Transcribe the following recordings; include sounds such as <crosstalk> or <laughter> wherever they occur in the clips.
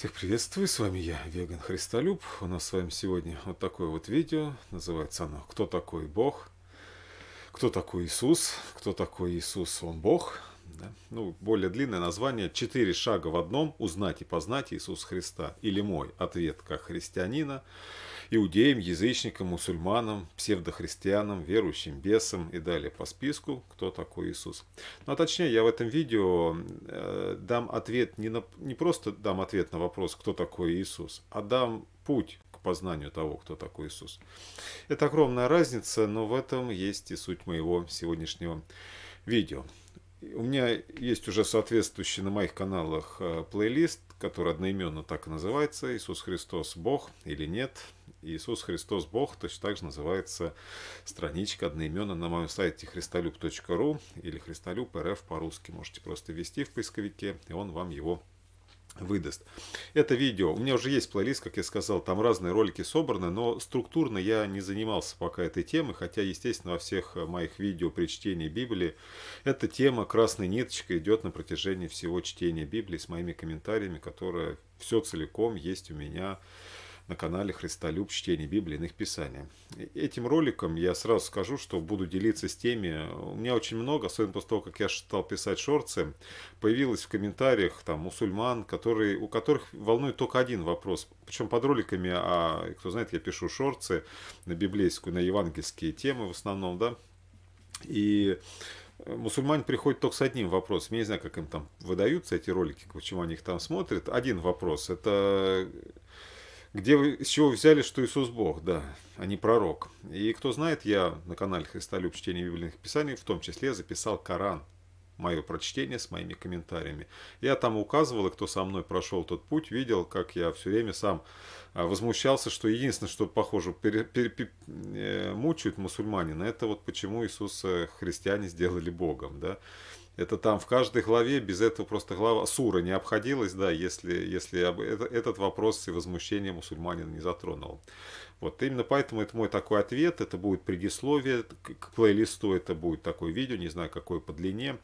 Всех приветствую, с вами я, Веган Христолюб. У нас с вами сегодня вот такое вот видео, называется оно «Кто такой Бог?», «Кто такой Иисус?», «Кто такой Иисус? Он Бог?». Да? Ну, более длинное название «Четыре шага в одном. Узнать и познать Иисуса Христа» или мой ответ как христианина – иудеям, язычникам, мусульманам, псевдохристианам, верующим бесам и далее по списку, кто такой Иисус. Ну, а точнее, я в этом видео э, дам ответ, не, на, не просто дам ответ на вопрос, кто такой Иисус, а дам путь к познанию того, кто такой Иисус. Это огромная разница, но в этом есть и суть моего сегодняшнего видео. У меня есть уже соответствующий на моих каналах э, плейлист, который одноименно так и называется «Иисус Христос Бог или нет?». Иисус Христос Бог точно так же называется страничка одноименно на моем сайте христолюб.ру или христолюб.рф по-русски. Можете просто ввести в поисковике, и он вам его выдаст. Это видео, у меня уже есть плейлист, как я сказал, там разные ролики собраны, но структурно я не занимался пока этой темой, хотя, естественно, во всех моих видео при чтении Библии эта тема красной ниточкой идет на протяжении всего чтения Библии с моими комментариями, которые все целиком есть у меня на канале Христолюб чтение Библии и иных писаний. Этим роликом я сразу скажу, что буду делиться с теми, у меня очень много, особенно после того, как я стал писать шорцы, появилось в комментариях там мусульман, которые, у которых волнует только один вопрос. Причем под роликами, а кто знает, я пишу шорцы на библейскую, на евангельские темы в основном, да, и мусульмане приходят только с одним вопросом. Я не знаю, как им там выдаются эти ролики, почему они их там смотрят. Один вопрос. Это где вы, с чего вы взяли, что Иисус Бог, да, а не пророк. И кто знает, я на канале Христолюб чтение библейных писаний в том числе записал Коран, мое прочтение с моими комментариями. Я там указывал, и кто со мной прошел тот путь, видел, как я все время сам а, возмущался, что единственное, что, похоже, пере, пере, пере, э, мучают мусульманина, это вот почему Иисуса христиане сделали Богом, да. Это там в каждой главе, без этого просто глава сура не обходилась, да, если, если это, этот вопрос и возмущение мусульманина не затронул. Вот именно поэтому это мой такой ответ, это будет предисловие к плейлисту, это будет такое видео, не знаю какое по длине.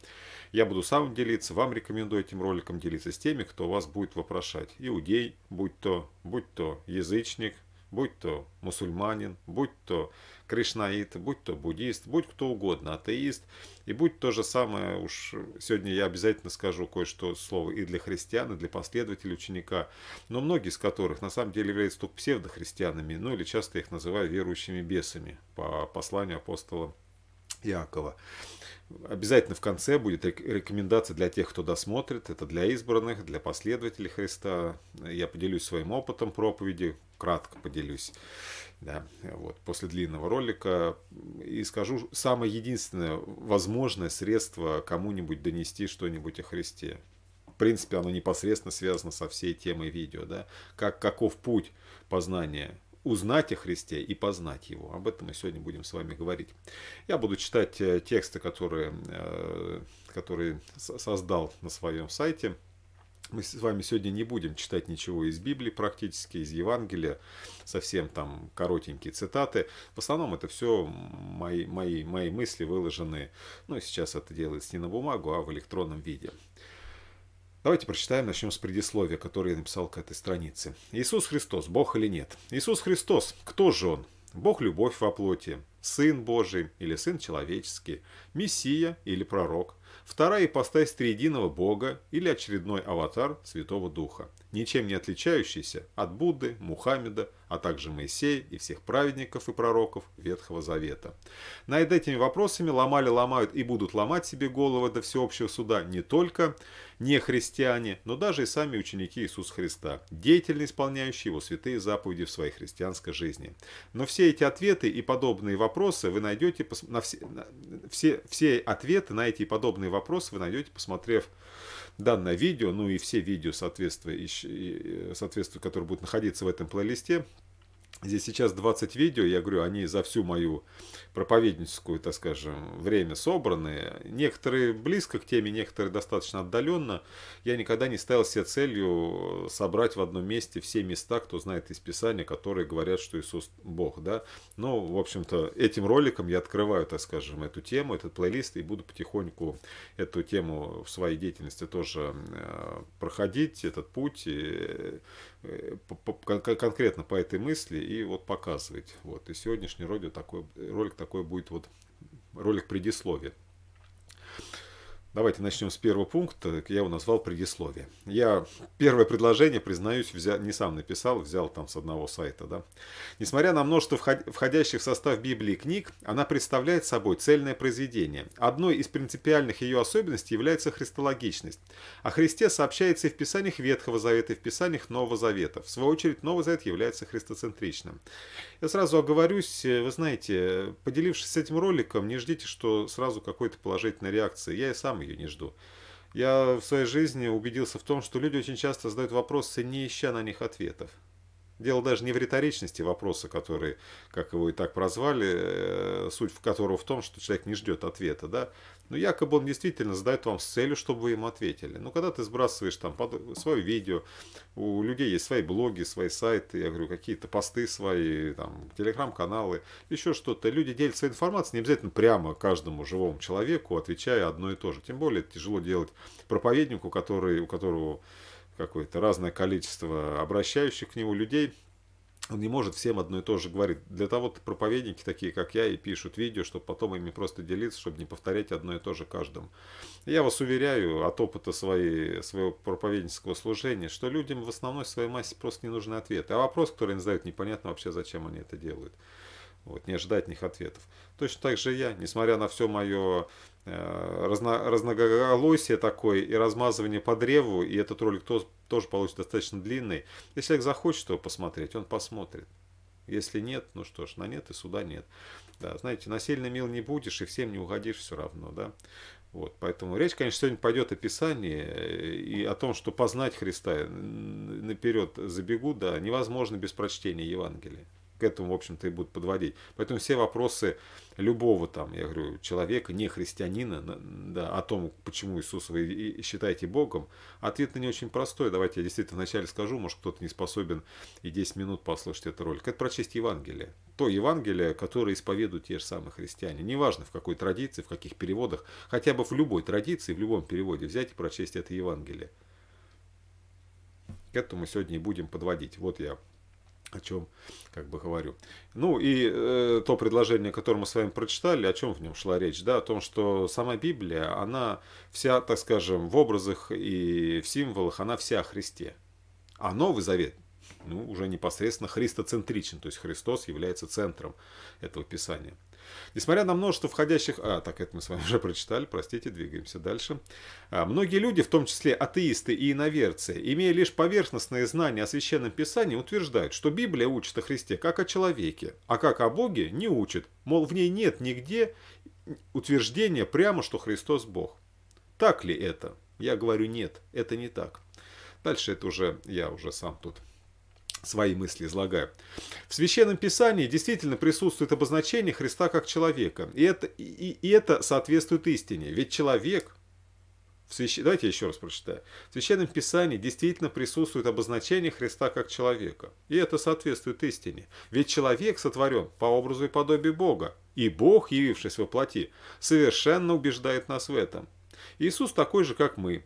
Я буду сам делиться, вам рекомендую этим роликом делиться с теми, кто вас будет вопрошать. Иудей, будь то, будь то язычник, будь то мусульманин, будь то кришнаит, будь то буддист, будь кто угодно, атеист, и будь то же самое, уж сегодня я обязательно скажу кое-что слово и для христиан, и для последователей ученика, но многие из которых на самом деле являются только псевдохристианами, ну или часто их называю верующими бесами по посланию апостола Иакова. Обязательно в конце будет рекомендация для тех, кто досмотрит. Это для избранных, для последователей Христа. Я поделюсь своим опытом проповеди, кратко поделюсь. Да, вот, после длинного ролика. И скажу самое единственное возможное средство кому-нибудь донести что-нибудь о Христе. В принципе, оно непосредственно связано со всей темой видео. Да? Как, каков путь познания узнать о Христе и познать Его. Об этом мы сегодня будем с вами говорить. Я буду читать э, тексты, которые, э, которые создал на своем сайте. Мы с вами сегодня не будем читать ничего из Библии практически, из Евангелия, совсем там коротенькие цитаты. В основном это все мои, мои, мои мысли выложены, ну сейчас это делается не на бумагу, а в электронном виде. Давайте прочитаем, начнем с предисловия, которое я написал к этой странице. Иисус Христос, Бог или нет? Иисус Христос, кто же Он? Бог – любовь во плоти, Сын Божий или Сын человеческий, Мессия или Пророк, вторая ипостась триединого Бога или очередной аватар Святого Духа, ничем не отличающийся от Будды, Мухаммеда, а также Моисея и всех праведников и пророков Ветхого Завета. Над этими вопросами ломали, ломают и будут ломать себе головы до всеобщего суда не только не христиане, но даже и сами ученики Иисуса Христа, деятельно исполняющие его святые заповеди в своей христианской жизни. Но все эти ответы и подобные вопросы вы найдете, на все, на, все, все ответы на эти и подобные вопросы вы найдете, посмотрев данное видео, ну и все видео, соответствующие, соответствующие которые будут находиться в этом плейлисте, Здесь сейчас 20 видео, я говорю, они за всю мою проповедническую, так скажем, время собраны. Некоторые близко к теме, некоторые достаточно отдаленно. Я никогда не ставил себе целью собрать в одном месте все места, кто знает из Писания, которые говорят, что Иисус Бог. Да? Но, в общем-то, этим роликом я открываю, так скажем, эту тему, этот плейлист, и буду потихоньку эту тему в своей деятельности тоже э, проходить, этот путь, и конкретно по этой мысли, и вот показывать. Вот. И сегодняшний ролик такой, ролик такой будет вот ролик предисловия. Давайте начнем с первого пункта. Я его назвал предисловие. Я первое предложение, признаюсь, взял, не сам написал, взял там с одного сайта. Да. Несмотря на множество входящих в состав Библии книг, она представляет собой цельное произведение. Одной из принципиальных ее особенностей является христологичность. О Христе сообщается и в Писаниях Ветхого Завета, и в Писаниях Нового Завета. В свою очередь, Новый Завет является христоцентричным. Я сразу оговорюсь, вы знаете, поделившись этим роликом, не ждите, что сразу какой-то положительной реакции. Я и сам ее не жду. Я в своей жизни убедился в том, что люди очень часто задают вопросы, не ища на них ответов. Дело даже не в риторичности вопроса, который, как его и так прозвали, э, суть в которого в том, что человек не ждет ответа, да. Но якобы он действительно задает вам с целью, чтобы вы ему ответили. Ну, когда ты сбрасываешь там свое видео, у людей есть свои блоги, свои сайты, я говорю, какие-то посты свои, там, телеграм-каналы, еще что-то. Люди делятся информацией, не обязательно прямо каждому живому человеку, отвечая одно и то же. Тем более, это тяжело делать проповеднику, который, у которого какое-то разное количество обращающих к нему людей, он не может всем одно и то же говорить. Для того-то проповедники, такие как я, и пишут видео, чтобы потом ими просто делиться, чтобы не повторять одно и то же каждому. Я вас уверяю от опыта своей, своего проповеднического служения, что людям в основной своей массе просто не нужны ответы. А вопрос, который они задают, непонятно вообще, зачем они это делают. Вот, не ожидать от них ответов. Точно так же я, несмотря на все мое разно, разноголосие такое и размазывание по древу, и этот ролик тоже, тоже получится достаточно длинный. Если человек захочет его посмотреть, он посмотрит. Если нет, ну что ж, на нет и суда нет. Да, знаете, насильно мил не будешь, и всем не угодишь все равно, да. Вот, поэтому речь, конечно, сегодня пойдет о Писании э, и о том, что познать Христа наперед забегу, да, невозможно без прочтения Евангелия к этому, в общем-то, и будут подводить. Поэтому все вопросы любого там, я говорю, человека, не христианина, да, о том, почему Иисуса вы считаете Богом, ответ на не очень простой. Давайте я действительно вначале скажу, может кто-то не способен и 10 минут послушать этот ролик. Это прочесть Евангелие. То Евангелие, которое исповедуют те же самые христиане. Неважно в какой традиции, в каких переводах, хотя бы в любой традиции, в любом переводе взять и прочесть это Евангелие. К этому сегодня и будем подводить. Вот я о чем как бы говорю. Ну и э, то предложение, которое мы с вами прочитали, о чем в нем шла речь, да, о том, что сама Библия, она вся, так скажем, в образах и в символах, она вся о Христе. А Новый Завет, ну, уже непосредственно христоцентричен, то есть Христос является центром этого Писания. Несмотря на множество входящих... А, так, это мы с вами уже прочитали, простите, двигаемся дальше. А, многие люди, в том числе атеисты и иноверцы, имея лишь поверхностные знания о Священном Писании, утверждают, что Библия учит о Христе как о человеке, а как о Боге не учит. Мол, в ней нет нигде утверждения прямо, что Христос Бог. Так ли это? Я говорю, нет, это не так. Дальше это уже я уже сам тут свои мысли излагаю. В Священном Писании действительно присутствует обозначение Христа как человека. И это, и, и это соответствует истине. Ведь человек, в свящ... давайте я еще раз прочитаю. В Священном Писании действительно присутствует обозначение Христа как человека. И это соответствует истине. Ведь человек сотворен по образу и подобию Бога. И Бог, явившись во плоти, совершенно убеждает нас в этом. Иисус такой же, как мы.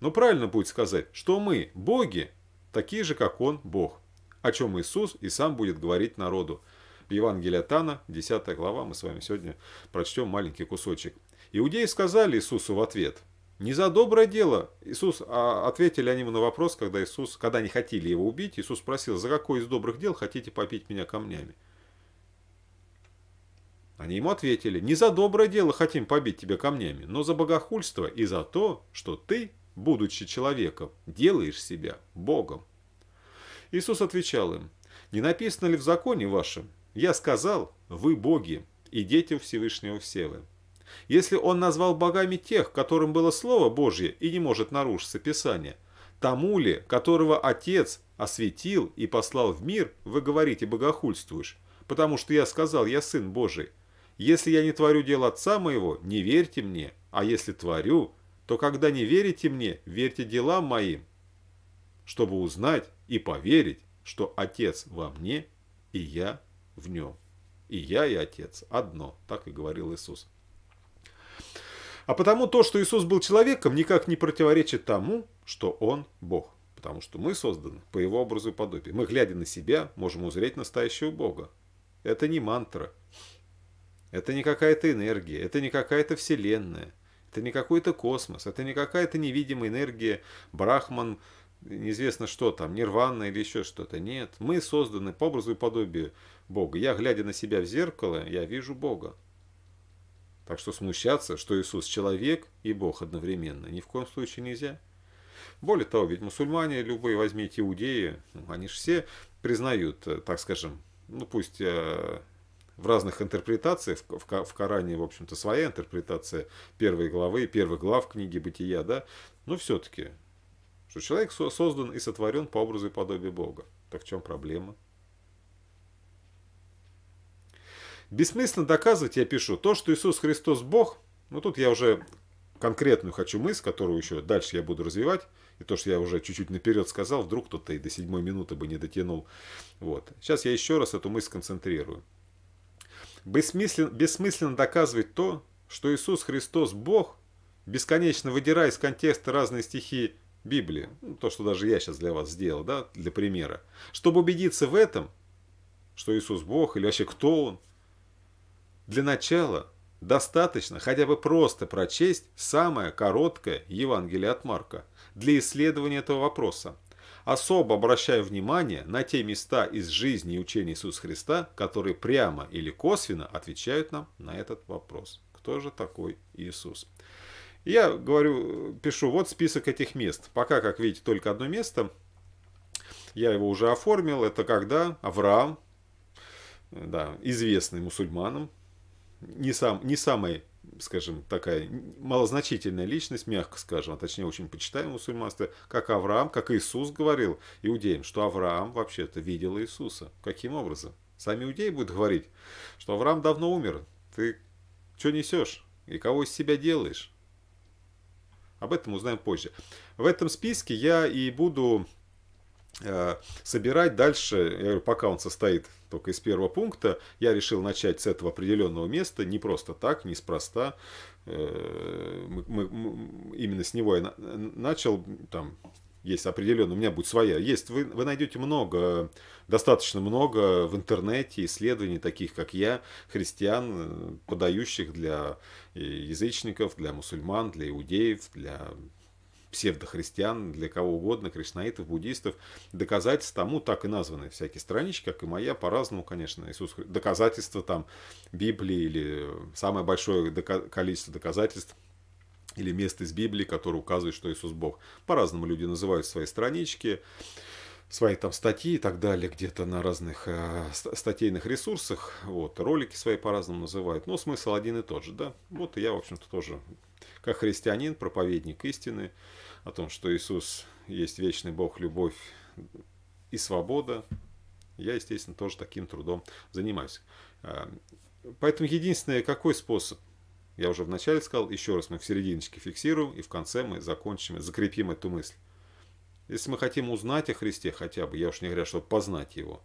Но правильно будет сказать, что мы, боги, такие же, как Он, Бог о чем Иисус и сам будет говорить народу. От Анна, 10 глава, мы с вами сегодня прочтем маленький кусочек. Иудеи сказали Иисусу в ответ, не за доброе дело. Иисус, а ответили они ему на вопрос, когда Иисус, когда они хотели его убить, Иисус спросил, за какое из добрых дел хотите попить меня камнями? Они ему ответили, не за доброе дело хотим побить тебя камнями, но за богохульство и за то, что ты, будучи человеком, делаешь себя Богом. Иисус отвечал им, «Не написано ли в законе вашем? Я сказал, вы боги, и дети Всевышнего все вы». Если он назвал богами тех, которым было Слово Божье и не может нарушиться Писание, тому ли, которого Отец осветил и послал в мир, вы говорите богохульствуешь, потому что я сказал, я Сын Божий. Если я не творю дел Отца моего, не верьте мне, а если творю, то когда не верите мне, верьте делам моим, чтобы узнать и поверить, что Отец во мне и я в нем. И я, и Отец одно, так и говорил Иисус. А потому то, что Иисус был человеком, никак не противоречит тому, что Он Бог. Потому что мы созданы по Его образу и подобию. Мы, глядя на себя, можем узреть настоящего Бога. Это не мантра. Это не какая-то энергия. Это не какая-то вселенная. Это не какой-то космос. Это не какая-то невидимая энергия, брахман, неизвестно что там, нирвана или еще что-то. Нет, мы созданы по образу и подобию Бога. Я, глядя на себя в зеркало, я вижу Бога. Так что смущаться, что Иисус человек и Бог одновременно, ни в коем случае нельзя. Более того, ведь мусульмане, любые, возьмите иудеи, ну, они же все признают, э, так скажем, ну пусть э, в разных интерпретациях, в, в, в Коране, в общем-то, своя интерпретация первой главы, первых глав книги Бытия, да, но все-таки что человек создан и сотворен по образу и подобию Бога. Так в чем проблема? Бессмысленно доказывать, я пишу, то, что Иисус Христос Бог, ну тут я уже конкретную хочу мысль, которую еще дальше я буду развивать, и то, что я уже чуть-чуть наперед сказал, вдруг кто-то и до седьмой минуты бы не дотянул. Вот. Сейчас я еще раз эту мысль концентрирую. Бессмысленно, бессмысленно доказывать то, что Иисус Христос Бог, бесконечно выдирая из контекста разные стихи Библии, ну, то, что даже я сейчас для вас сделал, да, для примера, чтобы убедиться в этом, что Иисус Бог или вообще кто Он, для начала достаточно хотя бы просто прочесть самое короткое Евангелие от Марка для исследования этого вопроса. Особо обращая внимание на те места из жизни и учения Иисуса Христа, которые прямо или косвенно отвечают нам на этот вопрос. Кто же такой Иисус? Я говорю, пишу, вот список этих мест. Пока, как видите, только одно место. Я его уже оформил. Это когда Авраам, да, известный мусульманам, не, сам, не самая, скажем, такая малозначительная личность, мягко скажем, а точнее очень почитаем мусульманство, как Авраам, как Иисус говорил иудеям, что Авраам вообще-то видел Иисуса. Каким образом? Сами иудеи будут говорить, что Авраам давно умер. Ты что несешь? И кого из себя делаешь? Об этом узнаем позже. В этом списке я и буду э, собирать дальше, я говорю, пока он состоит только из первого пункта, я решил начать с этого определенного места, не просто так, неспроста. Э, мы, мы, именно с него я начал, там, есть определенно, у меня будет своя. Есть, вы, вы найдете много, достаточно много в интернете исследований, таких как я, христиан, э, подающих для э, язычников, для мусульман, для иудеев, для псевдохристиан, для кого угодно, кришнаитов, буддистов, доказательства тому так и названы. Всякие странички, как и моя, по-разному, конечно, Иисус, доказательства там Библии или самое большое количество доказательств или мест из Библии, которые указывают, что Иисус Бог. По-разному люди называют свои странички, свои там статьи и так далее, где-то на разных э, статейных ресурсах, вот, ролики свои по-разному называют, но смысл один и тот же, да. Вот и я, в общем-то, тоже, как христианин, проповедник истины, о том, что Иисус есть вечный Бог, любовь и свобода, я, естественно, тоже таким трудом занимаюсь. Э, поэтому единственное, какой способ я уже вначале сказал, еще раз мы в серединочке фиксируем, и в конце мы закончим, закрепим эту мысль. Если мы хотим узнать о Христе хотя бы, я уж не говорю, чтобы познать Его,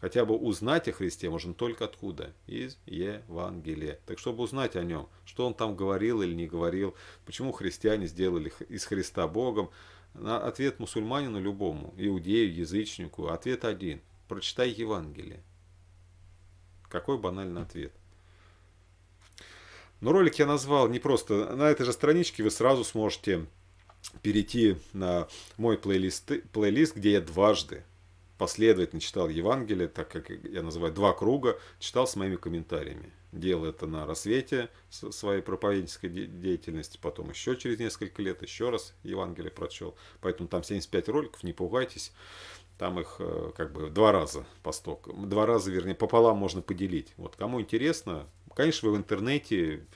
хотя бы узнать о Христе можно только откуда? Из Евангелия. Так чтобы узнать о Нем, что Он там говорил или не говорил, почему христиане сделали из Христа Богом, ответ мусульманину любому, иудею, язычнику, ответ один. Прочитай Евангелие. Какой банальный ответ. Но ролик я назвал не просто... На этой же страничке вы сразу сможете перейти на мой плейлист, плейлист где я дважды последовательно читал Евангелие, так как я называю два круга, читал с моими комментариями. Делал это на рассвете своей проповеднической деятельности, потом еще через несколько лет еще раз Евангелие прочел. Поэтому там 75 роликов, не пугайтесь. Там их э, как бы два раза по стоку. Два раза, вернее, пополам можно поделить. Вот кому интересно, Конечно, вы в интернете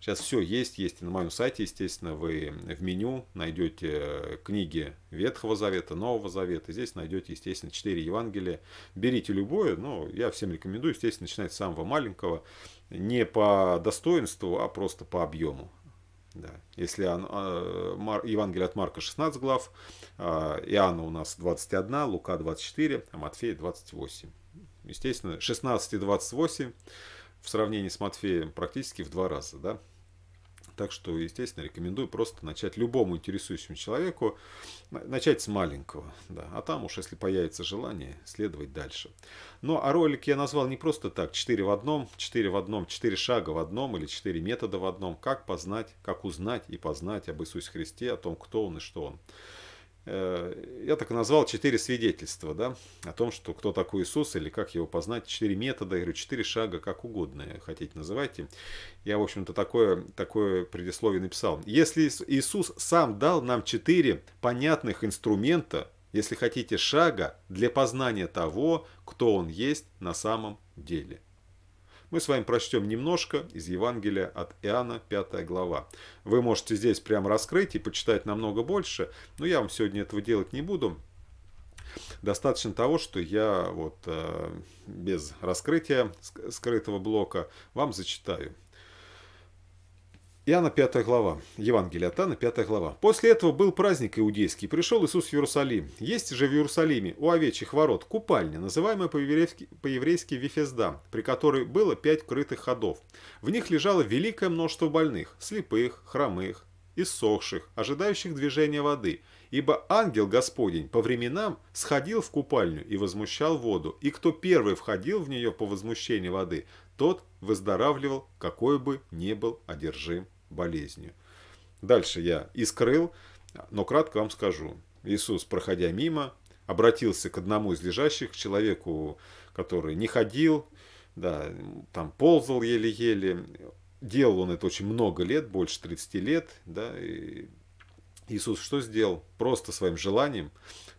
Сейчас все есть, есть и на моем сайте, естественно, вы в меню найдете книги Ветхого Завета, Нового Завета. Здесь найдете, естественно, четыре Евангелия. Берите любое, но я всем рекомендую, естественно, начинать с самого маленького, не по достоинству, а просто по объему. Да. Если а, Евангелие от Марка 16 глав, а, Иоанна у нас 21, Лука 24, а Матфея 28. Естественно, 16 и 28 в сравнении с Матфеем практически в два раза. Да? Так что, естественно, рекомендую просто начать любому интересующему человеку, начать с маленького, да, а там уж, если появится желание, следовать дальше. Ну, а ролик я назвал не просто так, 4 в одном, 4 в одном, 4 шага в одном или 4 метода в одном, как познать, как узнать и познать об Иисусе Христе, о том, кто Он и что Он. Э, я так назвал четыре свидетельства, да, о том, что кто такой Иисус или как его познать, четыре метода, я говорю, четыре шага, как угодно хотите называйте. Я, в общем-то, такое, такое предисловие написал. Если Иисус сам дал нам четыре понятных инструмента, если хотите, шага для познания того, кто Он есть на самом деле мы с вами прочтем немножко из Евангелия от Иоанна, 5 глава. Вы можете здесь прямо раскрыть и почитать намного больше, но я вам сегодня этого делать не буду. Достаточно того, что я вот э, без раскрытия скрытого блока вам зачитаю. Иоанна 5 глава, Евангелие от Иоанна 5 глава. После этого был праздник иудейский, пришел Иисус в Иерусалим. Есть же в Иерусалиме у овечьих ворот купальня, называемая по-еврейски, по-еврейски Вифезда, при которой было пять крытых ходов. В них лежало великое множество больных, слепых, хромых, иссохших, ожидающих движения воды. Ибо ангел Господень по временам сходил в купальню и возмущал воду, и кто первый входил в нее по возмущению воды, тот выздоравливал, какой бы ни был одержим болезнью. Дальше я искрыл, но кратко вам скажу. Иисус, проходя мимо, обратился к одному из лежащих, к человеку, который не ходил, да, там ползал еле-еле. Делал он это очень много лет, больше 30 лет. Да, и Иисус что сделал? Просто своим желанием,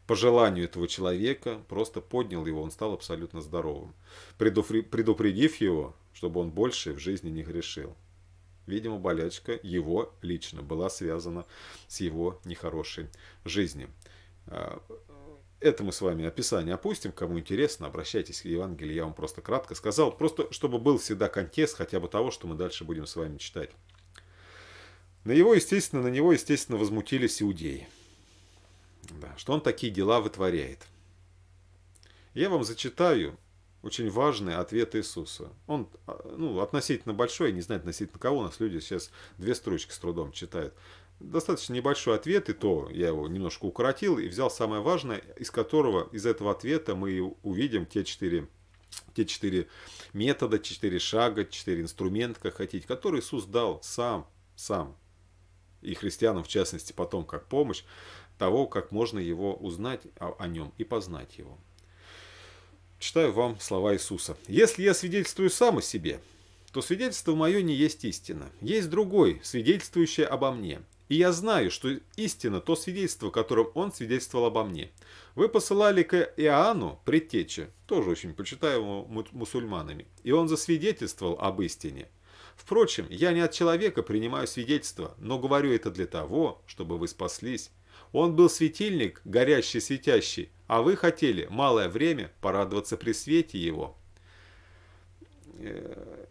по желанию этого человека, просто поднял его, он стал абсолютно здоровым, предупредив его, чтобы он больше в жизни не грешил. Видимо, болячка его лично была связана с его нехорошей жизнью. А, это мы с вами описание опустим. Кому интересно, обращайтесь к Евангелию. Я вам просто кратко сказал. Просто чтобы был всегда контекст хотя бы того, что мы дальше будем с вами читать. На его, естественно, на него, естественно, возмутились иудеи. Да, что он такие дела вытворяет. Я вам зачитаю очень важный ответ Иисуса. Он а, ну, относительно большой, не знаю относительно кого, у нас люди сейчас две строчки с трудом читают. Достаточно небольшой ответ, и то я его немножко укоротил и взял самое важное, из которого, из этого ответа мы увидим те четыре те четыре метода, четыре шага, четыре инструмента, как хотите, которые Иисус дал сам, сам, и христианам в частности потом как помощь того, как можно его узнать о, о нем и познать его. Читаю вам слова Иисуса. «Если я свидетельствую сам о себе, то свидетельство мое не есть истина. Есть другой, свидетельствующий обо мне. И я знаю, что истина то свидетельство, которым он свидетельствовал обо мне. Вы посылали к Иоанну, предтече, тоже очень почитаемому мусульманами, и он засвидетельствовал об истине. Впрочем, я не от человека принимаю свидетельство, но говорю это для того, чтобы вы спаслись. Он был светильник, горящий, светящий, а вы хотели малое время порадоваться при свете его. Э,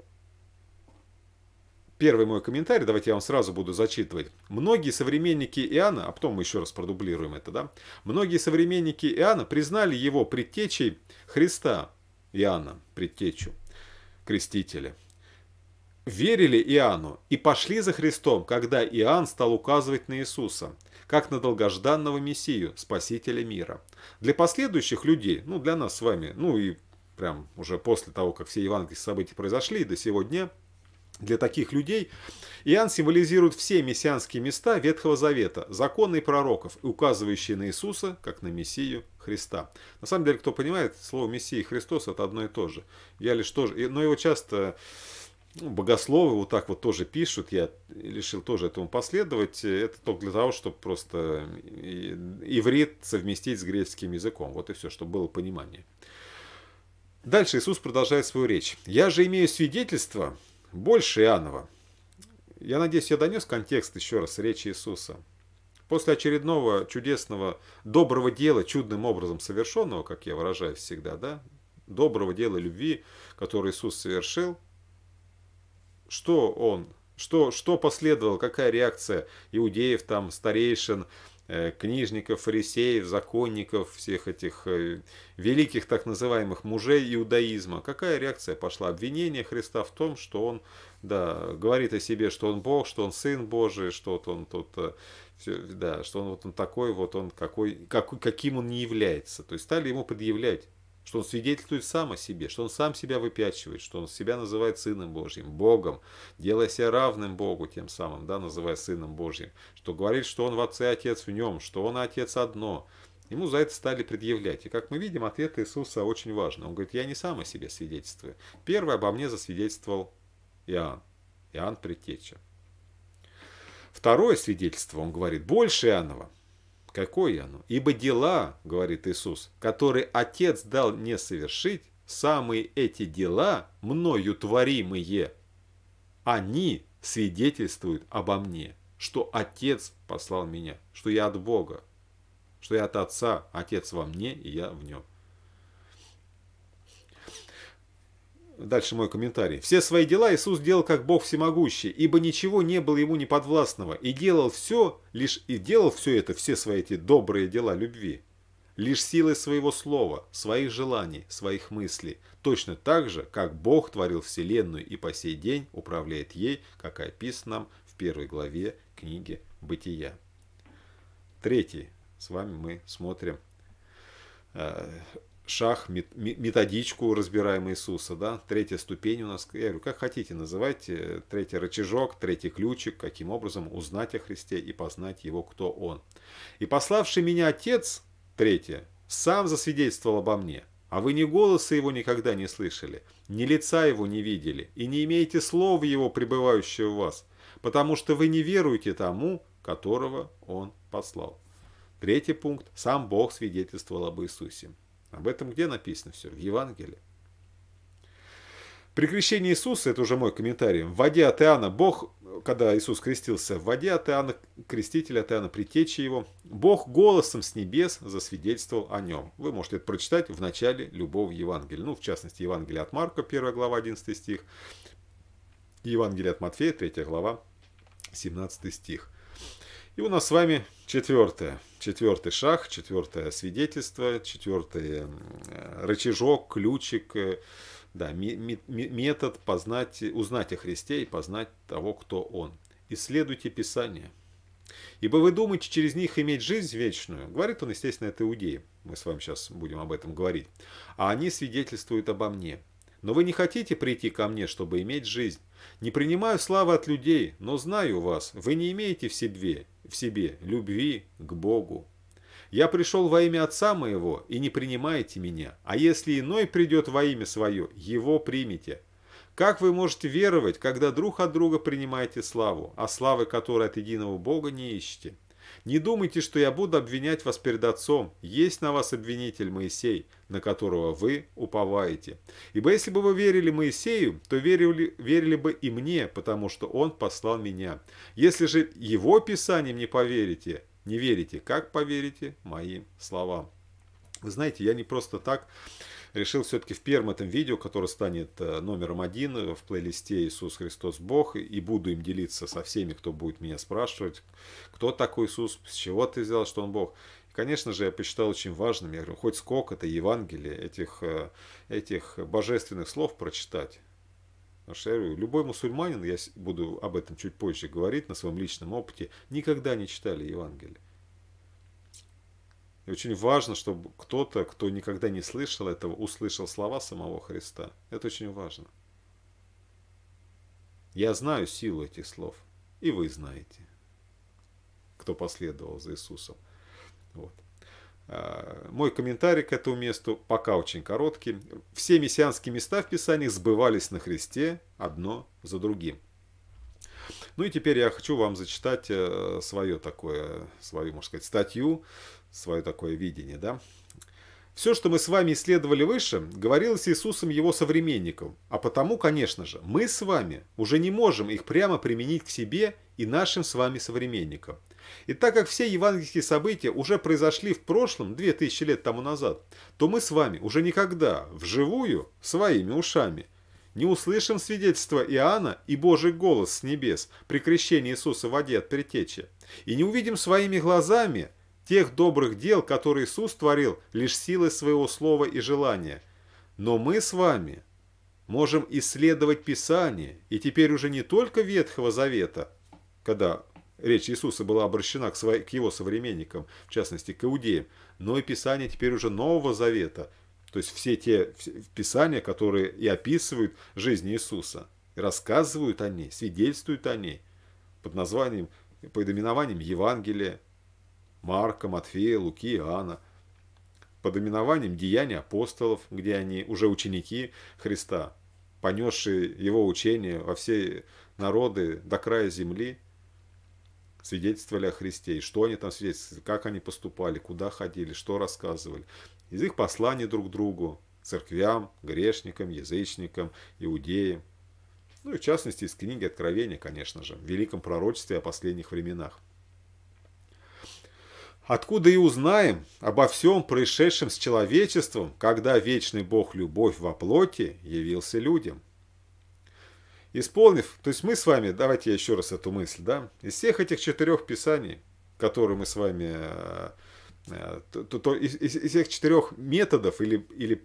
первый мой комментарий, давайте я вам сразу буду зачитывать. Многие современники Иоанна, а потом мы еще раз продублируем это, да? Многие современники Иоанна признали его предтечей Христа, Иоанна, предтечу, крестителя верили Иоанну и пошли за Христом, когда Иоанн стал указывать на Иисуса, как на долгожданного Мессию, Спасителя мира. Для последующих людей, ну для нас с вами, ну и прям уже после того, как все евангельские события произошли до сего дня, для таких людей Иоанн символизирует все мессианские места Ветхого Завета, законы и пророков, указывающие на Иисуса, как на Мессию Христа. На самом деле, кто понимает, слово Мессия и Христос это одно и то же. Я лишь тоже, но его часто ну, богословы вот так вот тоже пишут, я решил тоже этому последовать. Это только для того, чтобы просто иврит совместить с греческим языком. Вот и все, чтобы было понимание. Дальше Иисус продолжает свою речь. «Я же имею свидетельство больше Иоаннова. я надеюсь, я донес контекст еще раз речи Иисуса. После очередного чудесного, доброго дела, чудным образом совершенного, как я выражаюсь всегда, да, доброго дела любви, которое Иисус совершил, что он, что, что последовало, какая реакция иудеев, там, старейшин, Э, книжников, фарисеев, законников, всех этих э, великих так называемых мужей иудаизма. Какая реакция пошла? Обвинение Христа в том, что он да, говорит о себе, что он Бог, что он Сын Божий, что вот он тут, э, да, что он вот он такой, вот он какой, какой, каким он не является. То есть стали ему предъявлять что он свидетельствует сам о себе, что он сам себя выпячивает, что он себя называет Сыном Божьим, Богом, делая себя равным Богу тем самым, да, называя Сыном Божьим, что говорит, что он в Отце Отец в нем, что он Отец одно. Ему за это стали предъявлять. И как мы видим, ответ Иисуса очень важный. Он говорит, я не сам о себе свидетельствую. Первый обо мне засвидетельствовал Иоанн, Иоанн Предтеча. Второе свидетельство, он говорит, больше Иоаннова. Какое оно? Ибо дела, говорит Иисус, которые Отец дал мне совершить, самые эти дела, мною творимые, они свидетельствуют обо мне, что Отец послал меня, что я от Бога, что я от Отца, Отец во мне и я в нем. Дальше мой комментарий. «Все свои дела Иисус делал как Бог всемогущий, ибо ничего не было ему неподвластного, и делал все, лишь и делал все это, все свои эти добрые дела любви, лишь силой своего слова, своих желаний, своих мыслей, точно так же, как Бог творил вселенную и по сей день управляет ей, как описано нам в первой главе книги «Бытия». Третий. С вами мы смотрим шаг, методичку разбираем Иисуса, да, третья ступень у нас, я говорю, как хотите называйте, третий рычажок, третий ключик, каким образом узнать о Христе и познать Его, кто Он. И пославший меня Отец, третье, сам засвидетельствовал обо мне, а вы ни голоса Его никогда не слышали, ни лица Его не видели, и не имеете слова Его, пребывающего в вас, потому что вы не веруете тому, которого Он послал. Третий пункт. Сам Бог свидетельствовал об Иисусе. Об этом где написано все? В Евангелии. При крещении Иисуса, это уже мой комментарий, в воде от Иоанна, Бог, когда Иисус крестился, в воде от Иоанна, крестителя от Иоанна, притечи его, Бог голосом с небес засвидетельствовал о нем. Вы можете это прочитать в начале любого Евангелия. Ну, в частности, Евангелие от Марка, 1 глава, 11 стих, Евангелие от Матфея, 3 глава, 17 стих. И у нас с вами четвертое. Четвертый шаг, четвертое свидетельство, четвертый рычажок, ключик, э, да, метод познать, узнать о Христе и познать того, кто Он. Исследуйте Писание. Ибо вы думаете через них иметь жизнь вечную. Говорит он, естественно, это иудеи. Мы с вами сейчас будем об этом говорить. А они свидетельствуют обо мне. Но вы не хотите прийти ко мне, чтобы иметь жизнь. Не принимаю славы от людей, но знаю вас. Вы не имеете в себе, в себе любви к Богу. Я пришел во имя Отца моего, и не принимаете меня. А если иной придет во имя свое, его примите. Как вы можете веровать, когда друг от друга принимаете славу, а славы, которой от единого Бога не ищете? Не думайте, что я буду обвинять вас перед Отцом. Есть на вас обвинитель Моисей, на которого вы уповаете. Ибо если бы вы верили Моисею, то верили, верили бы и мне, потому что он послал меня. Если же его писанием не поверите, не верите, как поверите моим словам? Вы знаете, я не просто так решил все-таки в первом этом видео, которое станет э, номером один в плейлисте «Иисус Христос Бог», и буду им делиться со всеми, кто будет меня спрашивать, кто такой Иисус, с чего ты взял, что Он Бог. И, конечно же, я посчитал очень важным, я говорю, хоть сколько-то Евангелия, этих, э, этих божественных слов прочитать. Потому что я говорю, любой мусульманин, я буду об этом чуть позже говорить, на своем личном опыте, никогда не читали Евангелие. И очень важно, чтобы кто-то, кто никогда не слышал этого, услышал слова самого Христа. Это очень важно. Я знаю силу этих слов, и вы знаете, кто последовал за Иисусом. Вот. А, мой комментарий к этому месту пока очень короткий. Все мессианские места в Писаниях сбывались на Христе одно за другим. Ну и теперь я хочу вам зачитать э, свое такое, свою, можно сказать, статью свое такое видение, да. Все, что мы с вами исследовали выше, говорилось Иисусом его современникам, а потому, конечно же, мы с вами уже не можем их прямо применить к себе и нашим с вами современникам. И так как все евангельские события уже произошли в прошлом, 2000 лет тому назад, то мы с вами уже никогда, вживую, своими ушами, не услышим свидетельства Иоанна и Божий голос с небес при крещении Иисуса в воде от предтечи, и не увидим своими глазами тех добрых дел, которые Иисус творил лишь силой своего слова и желания. Но мы с вами можем исследовать Писание, и теперь уже не только Ветхого Завета, когда речь Иисуса была обращена к, своим, к его современникам, в частности к иудеям, но и Писание теперь уже Нового Завета, то есть все те Писания, которые и описывают жизнь Иисуса, рассказывают о ней, свидетельствуют о ней под названием, под именованием Евангелия, Марка, Матфея, Луки, Иоанна, под именованием Деяния апостолов, где они уже ученики Христа, понесшие его учение во все народы до края земли, свидетельствовали о Христе, и что они там свидетельствовали, как они поступали, куда ходили, что рассказывали. Из их посланий друг другу, церквям, грешникам, язычникам, иудеям. Ну и в частности из книги Откровения, конечно же, в великом пророчестве о последних временах. Откуда и узнаем обо всем происшедшем с человечеством, когда вечный Бог любовь во плоти явился людям. Исполнив, то есть мы с вами, давайте я еще раз эту мысль, да, из всех этих четырех писаний, которые мы с вами, э, э, то, то, из, из, из этих четырех методов или, или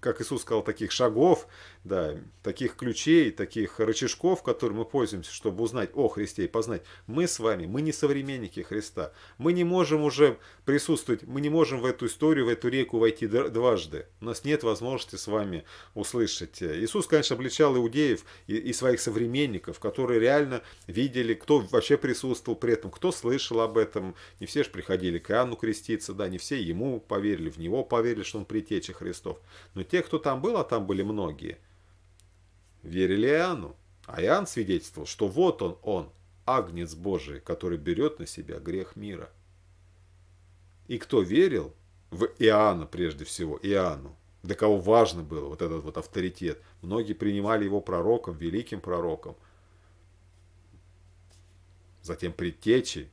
как Иисус сказал, таких шагов, да, таких ключей, таких рычажков, которыми мы пользуемся, чтобы узнать о Христе и познать. Мы с вами, мы не современники Христа. Мы не можем уже присутствовать, мы не можем в эту историю, в эту реку войти дважды. У нас нет возможности с вами услышать. Иисус, конечно, обличал иудеев и, и своих современников, которые реально видели, кто вообще присутствовал при этом, кто слышал об этом. Не все же приходили к Иоанну креститься, да, не все ему поверили, в него поверили, что он притеча Христов. Но те, кто там был, а там были многие, верили Иоанну. А Иоанн свидетельствовал, что вот он, он, Агнец Божий, который берет на себя грех мира. И кто верил в Иоанна прежде всего, Иоанну, для кого важно было вот этот вот авторитет, многие принимали его пророком, великим пророком, затем предтечей,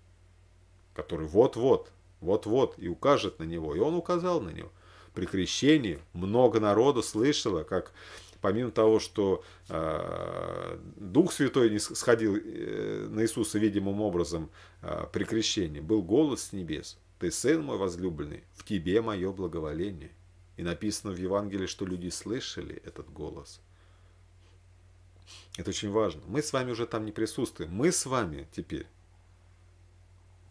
который вот-вот, вот-вот и укажет на него, и он указал на него при крещении много народу слышало, как помимо того, что э, Дух Святой не сходил э, на Иисуса видимым образом э, при крещении, был голос с небес. Ты сын мой возлюбленный, в тебе мое благоволение. И написано в Евангелии, что люди слышали этот голос. Это очень важно. Мы с вами уже там не присутствуем. Мы с вами теперь,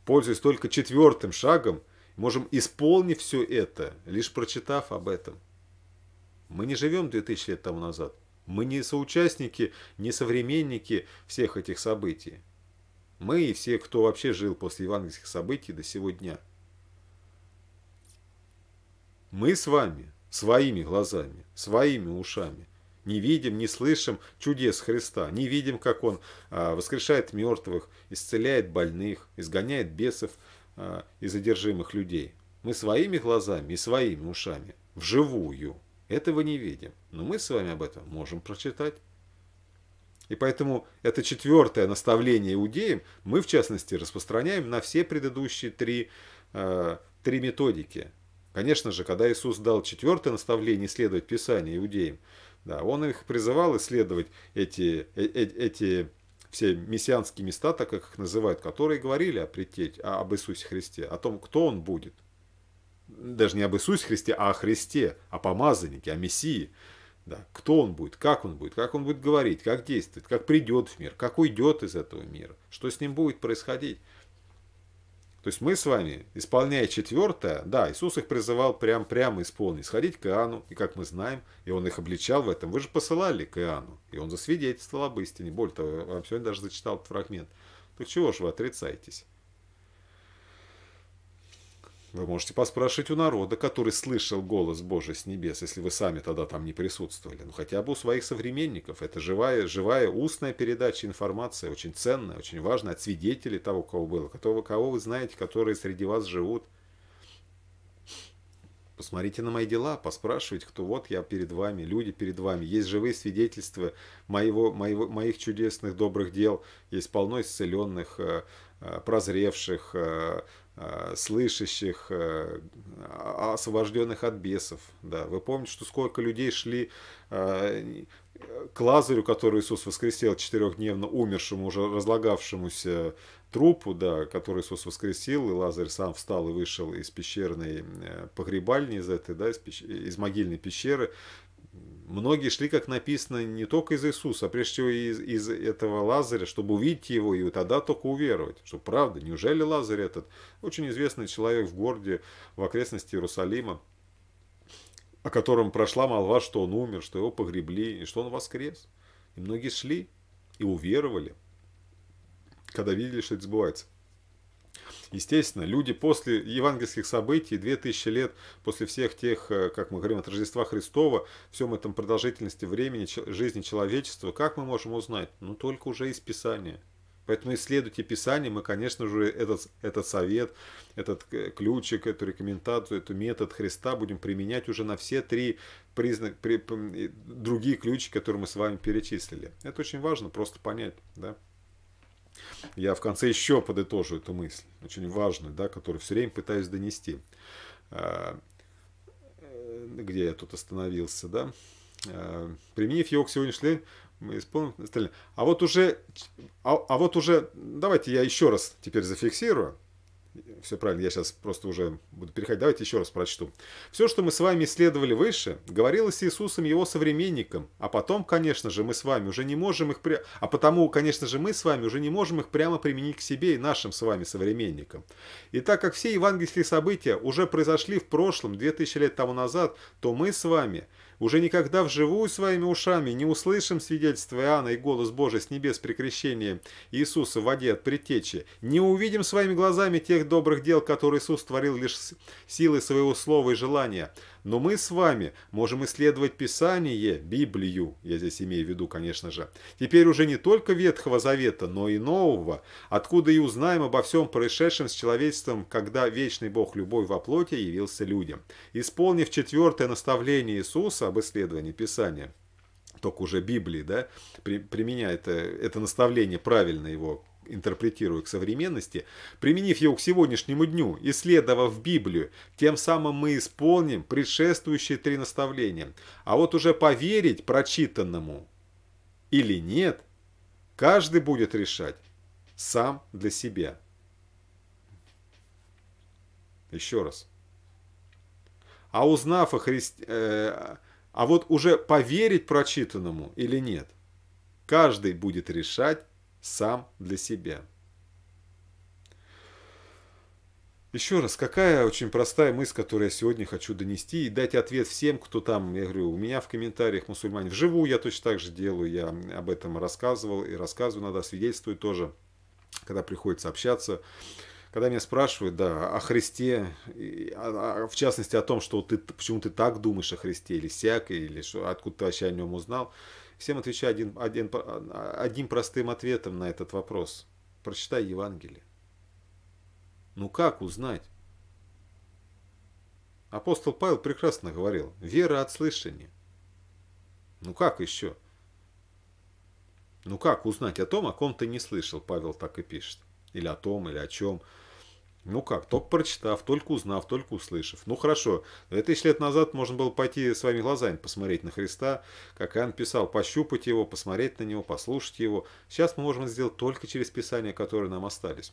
пользуясь только четвертым шагом, можем исполнить все это, лишь прочитав об этом. Мы не живем 2000 лет тому назад. Мы не соучастники, не современники всех этих событий. Мы и все, кто вообще жил после евангельских событий до сего дня. Мы с вами, своими глазами, своими ушами, не видим, не слышим чудес Христа, не видим, как Он а, воскрешает мертвых, исцеляет больных, изгоняет бесов, и задержимых людей. Мы своими глазами и своими ушами, вживую, этого не видим. Но мы с вами об этом можем прочитать. И поэтому это четвертое наставление иудеям мы, в частности, распространяем на все предыдущие три, э, три методики. Конечно же, когда Иисус дал четвертое наставление исследовать Писание иудеям, да, Он их призывал исследовать эти, э, э, эти все мессианские места, так как их называют, которые говорили о притечь, об Иисусе Христе, о том, кто Он будет. Даже не об Иисусе Христе, а о Христе, о помазаннике, о Мессии. Да, кто он будет, как он будет, как он будет говорить, как действовать, как придет в мир, как уйдет из этого мира, что с ним будет происходить. То есть мы с вами, исполняя четвертое, да, Иисус их призывал прям, прямо исполнить, сходить к Иоанну, и как мы знаем, и Он их обличал в этом. Вы же посылали к Иоанну, и Он засвидетельствовал об истине. Более того, я вам сегодня даже зачитал этот фрагмент. Так чего же вы отрицаетесь? Вы можете поспрашивать у народа, который слышал голос Божий с небес, если вы сами тогда там не присутствовали. Ну, хотя бы у своих современников. Это живая, живая устная передача информации, очень ценная, очень важная, от свидетелей того, кого было, кого, кого вы знаете, которые среди вас живут. Посмотрите на мои дела, поспрашивайте, кто вот я перед вами, люди перед вами. Есть живые свидетельства моего, моего, моих чудесных добрых дел. Есть полно исцеленных, э, э, прозревших, э, слышащих, освобожденных от бесов. Да. Вы помните, что сколько людей шли к Лазарю, который Иисус воскресил, четырехдневно умершему, уже разлагавшемуся трупу, да, который Иисус воскресил, и Лазарь сам встал и вышел из пещерной э, погребальни, из этой, да, из, пещ... из могильной пещеры. Многие шли, как написано, не только из Иисуса, а прежде всего из, из этого Лазаря, чтобы увидеть его и тогда только уверовать. Что правда, неужели Лазарь этот очень известный человек в городе, в окрестности Иерусалима, о котором прошла молва, что он умер, что его погребли, и что он воскрес. И многие шли и уверовали, когда видели, что это сбывается. Естественно, люди после евангельских событий, 2000 лет после всех тех, э, как мы говорим, от Рождества Христова, всем этом продолжительности времени жизни человечества, как мы можем узнать? Ну, только уже из Писания. Поэтому исследуйте Писание, мы, конечно же, этот, этот совет, этот э, ключик, эту рекомендацию, эту метод Христа будем применять уже на все три признак, при, другие ключи, которые мы с вами перечислили. Это очень важно просто понять. Да? Я в конце еще подытожу эту мысль, очень важную, да, которую все время пытаюсь донести. А, где я тут остановился, да? А, применив его к сегодняшнему мы исполним остальное. А вот уже, а, а вот уже, давайте я еще раз теперь зафиксирую. Все правильно, я сейчас просто уже буду переходить. Давайте еще раз прочту. Все, что мы с вами исследовали выше, говорилось Иисусом его современникам. А потом, конечно же, мы с вами уже не можем их... При... А потому, конечно же, мы с вами уже не можем их прямо применить к себе и нашим с вами современникам. И так как все евангельские события уже произошли в прошлом, 2000 лет тому назад, то мы с вами уже никогда вживую своими ушами не услышим свидетельство Иоанна и голос Божий с небес при крещении Иисуса в воде от предтечи, не увидим своими глазами тех добрых дел, которые Иисус творил лишь силой своего слова и желания, но мы с вами можем исследовать Писание, Библию, я здесь имею в виду, конечно же, теперь уже не только Ветхого Завета, но и Нового, откуда и узнаем обо всем происшедшем с человечеством, когда вечный Бог любой во плоти явился людям. Исполнив четвертое наставление Иисуса об исследовании Писания, только уже Библии, да, применяет это наставление правильно его интерпретируя к современности, применив его к сегодняшнему дню, исследовав Библию, тем самым мы исполним предшествующие три наставления. А вот уже поверить прочитанному или нет, каждый будет решать сам для себя. Еще раз. А узнав о Христе, э, а вот уже поверить прочитанному или нет, каждый будет решать сам для себя. Еще раз, какая очень простая мысль, которую я сегодня хочу донести и дать ответ всем, кто там, я говорю, у меня в комментариях мусульмане, вживую я точно так же делаю, я об этом рассказывал и рассказываю, надо свидетельствую тоже, когда приходится общаться. Когда меня спрашивают, да, о Христе, в частности о том, что ты, почему ты так думаешь о Христе, или сяк, или что, откуда ты вообще о нем узнал, Всем отвечаю один, один, одним простым ответом на этот вопрос. Прочитай Евангелие. Ну как узнать? Апостол Павел прекрасно говорил. Вера от слышания. Ну как еще? Ну как узнать о том, о ком ты не слышал? Павел так и пишет. Или о том, или о чем. Ну как, только прочитав, только узнав, только услышав. Ну хорошо, две тысячи лет назад можно было пойти своими глазами посмотреть на Христа, как Иоанн писал, пощупать его, посмотреть на него, послушать его. Сейчас мы можем сделать только через Писания, которые нам остались.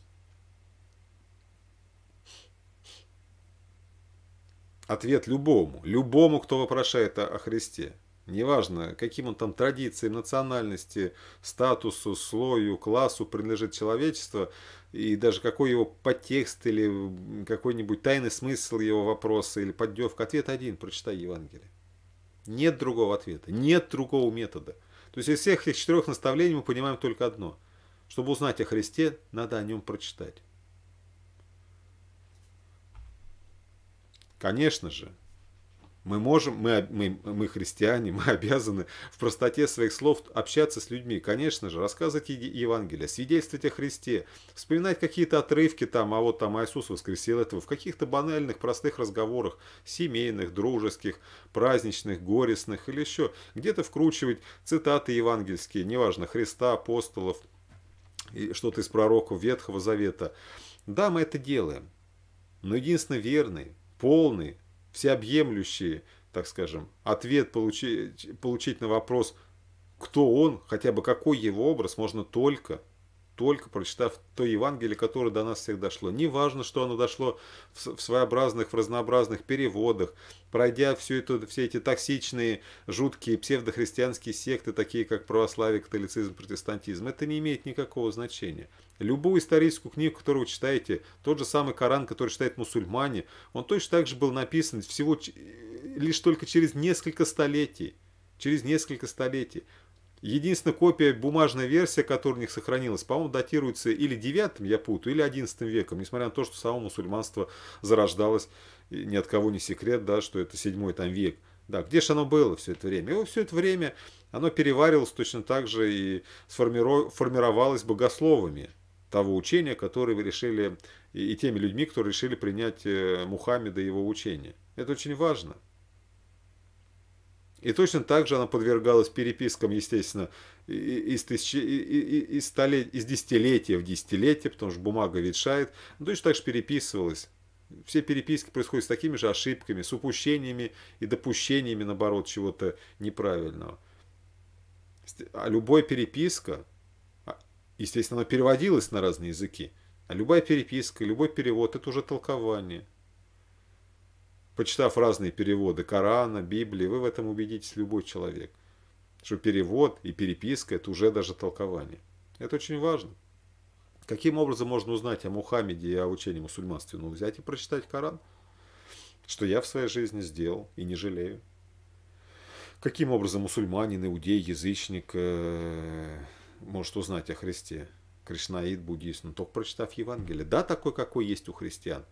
Ответ любому, любому, кто вопрошает о, о Христе. Неважно, каким он там традициям, национальности, статусу, слою, классу принадлежит человечество, и даже какой его подтекст или какой-нибудь тайный смысл его вопроса или поддевка. Ответ один, прочитай Евангелие. Нет другого ответа, нет другого метода. То есть из всех этих четырех наставлений мы понимаем только одно. Чтобы узнать о Христе, надо о нем прочитать. Конечно же, Мы можем, мы, мы, мы христиане, <laughs> мы обязаны в простоте своих слов общаться с людьми. Конечно же, рассказывать Евангелие, свидетельствовать о Христе, вспоминать какие-то отрывки там, а вот там Иисус воскресил этого, в каких-то банальных, простых разговорах, семейных, дружеских, праздничных, горестных или еще. Где-то вкручивать цитаты евангельские, неважно, Христа, апостолов, что-то из пророков Ветхого Завета. Да, мы это делаем. Но единственный верный, полный, всеобъемлющий, так скажем, ответ получить, получить на вопрос, кто он, хотя бы какой его образ, можно только, только прочитав то Евангелие, которое до нас всех дошло. Не важно, что оно дошло в своеобразных, в разнообразных переводах, пройдя все, это, все эти токсичные, жуткие псевдохристианские секты, такие как православие, католицизм, протестантизм, это не имеет никакого значения. Любую историческую книгу, которую вы читаете, тот же самый Коран, который читают мусульмане, он точно так же был написан всего лишь только через несколько столетий. Через несколько столетий. Единственная копия, бумажная версия, которая у них сохранилась, по-моему, датируется или 9, я путаю, или 11 веком, несмотря на то, что само мусульманство зарождалось, ни от кого не секрет, да, что это 7 там век. Да, где же оно было все это время? И все это время оно переваривалось точно так же и формировалось богословами того учения, которое вы решили, и, и теми людьми, которые решили принять э, Мухаммеда и его учение. Это очень важно. И точно так же она подвергалась перепискам, естественно, из, тысячи, из, столет, из десятилетия в десятилетие, потому что бумага ветшает. Но точно так же переписывалась. Все переписки происходят с такими же ошибками, с упущениями и допущениями, наоборот, чего-то неправильного. А любая переписка, Естественно, она переводилась на разные языки. А любая переписка, любой перевод – это уже толкование. Почитав разные переводы Корана, Библии, вы в этом убедитесь любой человек. Что перевод и переписка – это уже даже толкование. Это очень важно. Каким образом можно узнать о Мухаммеде и о учении мусульманстве? Ну, взять и прочитать Коран. Что я в своей жизни сделал и не жалею. Каким образом мусульманин, иудей, язычник, э, может узнать о Христе, кришнаит, буддист, но только прочитав Евангелие. Да, такой, какой есть у христиан.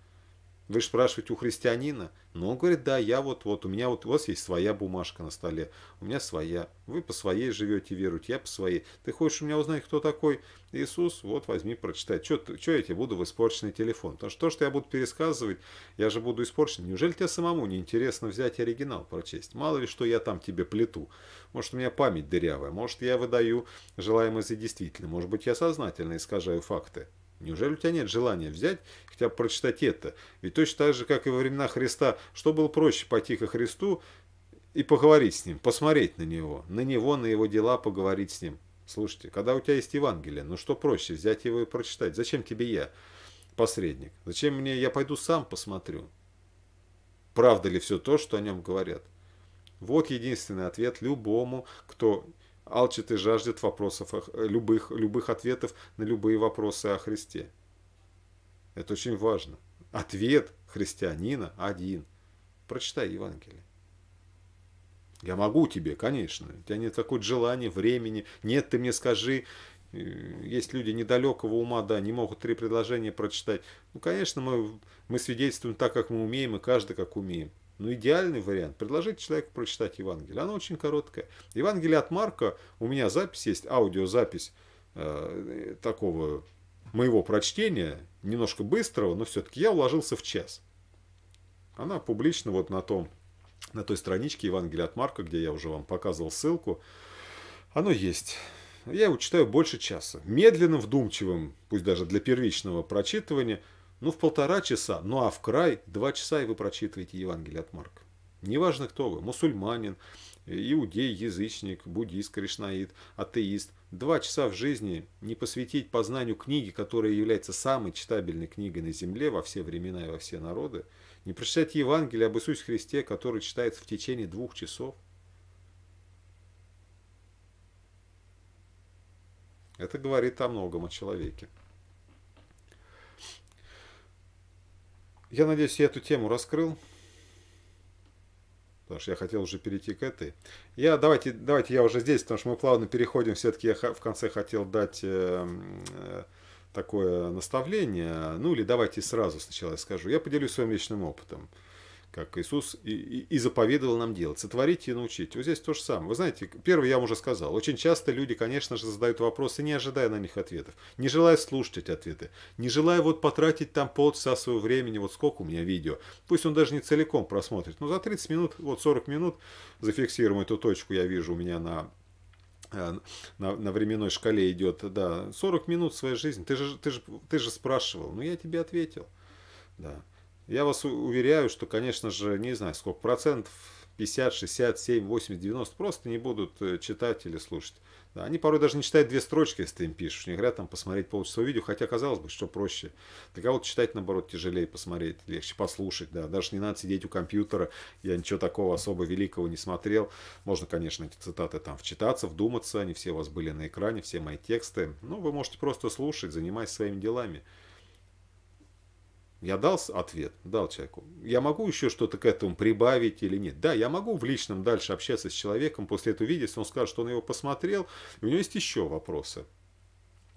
Вы спрашиваете у христианина? Ну, он говорит, да, я вот, вот, у меня вот, у вас есть своя бумажка на столе, у меня своя. Вы по своей живете, веруете, я по своей. Ты хочешь у меня узнать, кто такой Иисус? Вот, возьми, прочитай. Что я тебе буду в испорченный телефон? Потому что то, что я буду пересказывать, я же буду испорчен. Неужели тебе самому не интересно взять оригинал прочесть? Мало ли, что я там тебе плету. Может, у меня память дырявая, может, я выдаю желаемое за действительно, может быть, я сознательно искажаю факты. Неужели у тебя нет желания взять, хотя бы прочитать это? Ведь точно так же, как и во времена Христа, что было проще пойти ко Христу и поговорить с Ним, посмотреть на Него, на Него, на Его дела, поговорить с Ним. Слушайте, когда у тебя есть Евангелие, ну что проще, взять его и прочитать? Зачем тебе я, посредник? Зачем мне, я пойду сам посмотрю? Правда ли все то, что о нем говорят? Вот единственный ответ любому, кто алчит и жаждет вопросов, любых, любых ответов на любые вопросы о Христе. Это очень важно. Ответ христианина один. Прочитай Евангелие. Я могу тебе, конечно. У тебя нет какого-то желания, времени. Нет, ты мне скажи. Есть люди недалекого ума, да, не могут три предложения прочитать. Ну, конечно, мы, мы свидетельствуем так, как мы умеем, и каждый как умеем. Но идеальный вариант – предложить человеку прочитать Евангелие. Оно очень короткое. Евангелие от Марка, у меня запись есть, аудиозапись э, такого моего прочтения, немножко быстрого, но все-таки я уложился в час. Она публична вот на том, на той страничке Евангелия от Марка, где я уже вам показывал ссылку. Оно есть. Я его читаю больше часа. Медленным, вдумчивым, пусть даже для первичного прочитывания – ну, в полтора часа, ну а в край два часа и вы прочитываете Евангелие от Марка. Неважно, кто вы, мусульманин, иудей, язычник, буддист, кришнаит, атеист. Два часа в жизни не посвятить познанию книги, которая является самой читабельной книгой на земле во все времена и во все народы, не прочитать Евангелие об Иисусе Христе, который читается в течение двух часов. Это говорит о многом о человеке. Я надеюсь, я эту тему раскрыл. Потому что я хотел уже перейти к этой. Я, давайте, давайте я уже здесь, потому что мы плавно переходим. Все-таки я в конце хотел дать э, э, такое наставление. Ну или давайте сразу сначала я скажу. Я поделюсь своим личным опытом. Как Иисус и, и, и заповедовал нам делать. Сотворите и научите. Вот здесь то же самое. Вы знаете, первое я вам уже сказал. Очень часто люди, конечно же, задают вопросы, не ожидая на них ответов. Не желая слушать эти ответы. Не желая вот потратить там полчаса своего времени. Вот сколько у меня видео. Пусть он даже не целиком просмотрит. Но за 30 минут, вот 40 минут зафиксируем эту точку, я вижу у меня на э, на, на временной шкале идет, да, 40 минут своей жизни. Ты же, ты же, ты же спрашивал, ну я тебе ответил. Да. Я вас уверяю, что, конечно же, не знаю, сколько процентов, 50, 60, 7, 80, 90 просто не будут э, читать или слушать. Да, они порой даже не читают две строчки, если ты им пишешь. Не говорят там посмотреть полчаса видео, хотя казалось бы, что проще. Для кого-то читать, наоборот, тяжелее посмотреть, легче послушать. Да. Даже не надо сидеть у компьютера. Я ничего такого особо великого не смотрел. Можно, конечно, эти цитаты там вчитаться, вдуматься. Они все у вас были на экране, все мои тексты. Ну, вы можете просто слушать, занимаясь своими делами. Я дал ответ, дал человеку. Я могу еще что-то к этому прибавить или нет? Да, я могу в личном дальше общаться с человеком, после этого видеть, он скажет, что он его посмотрел, и у него есть еще вопросы.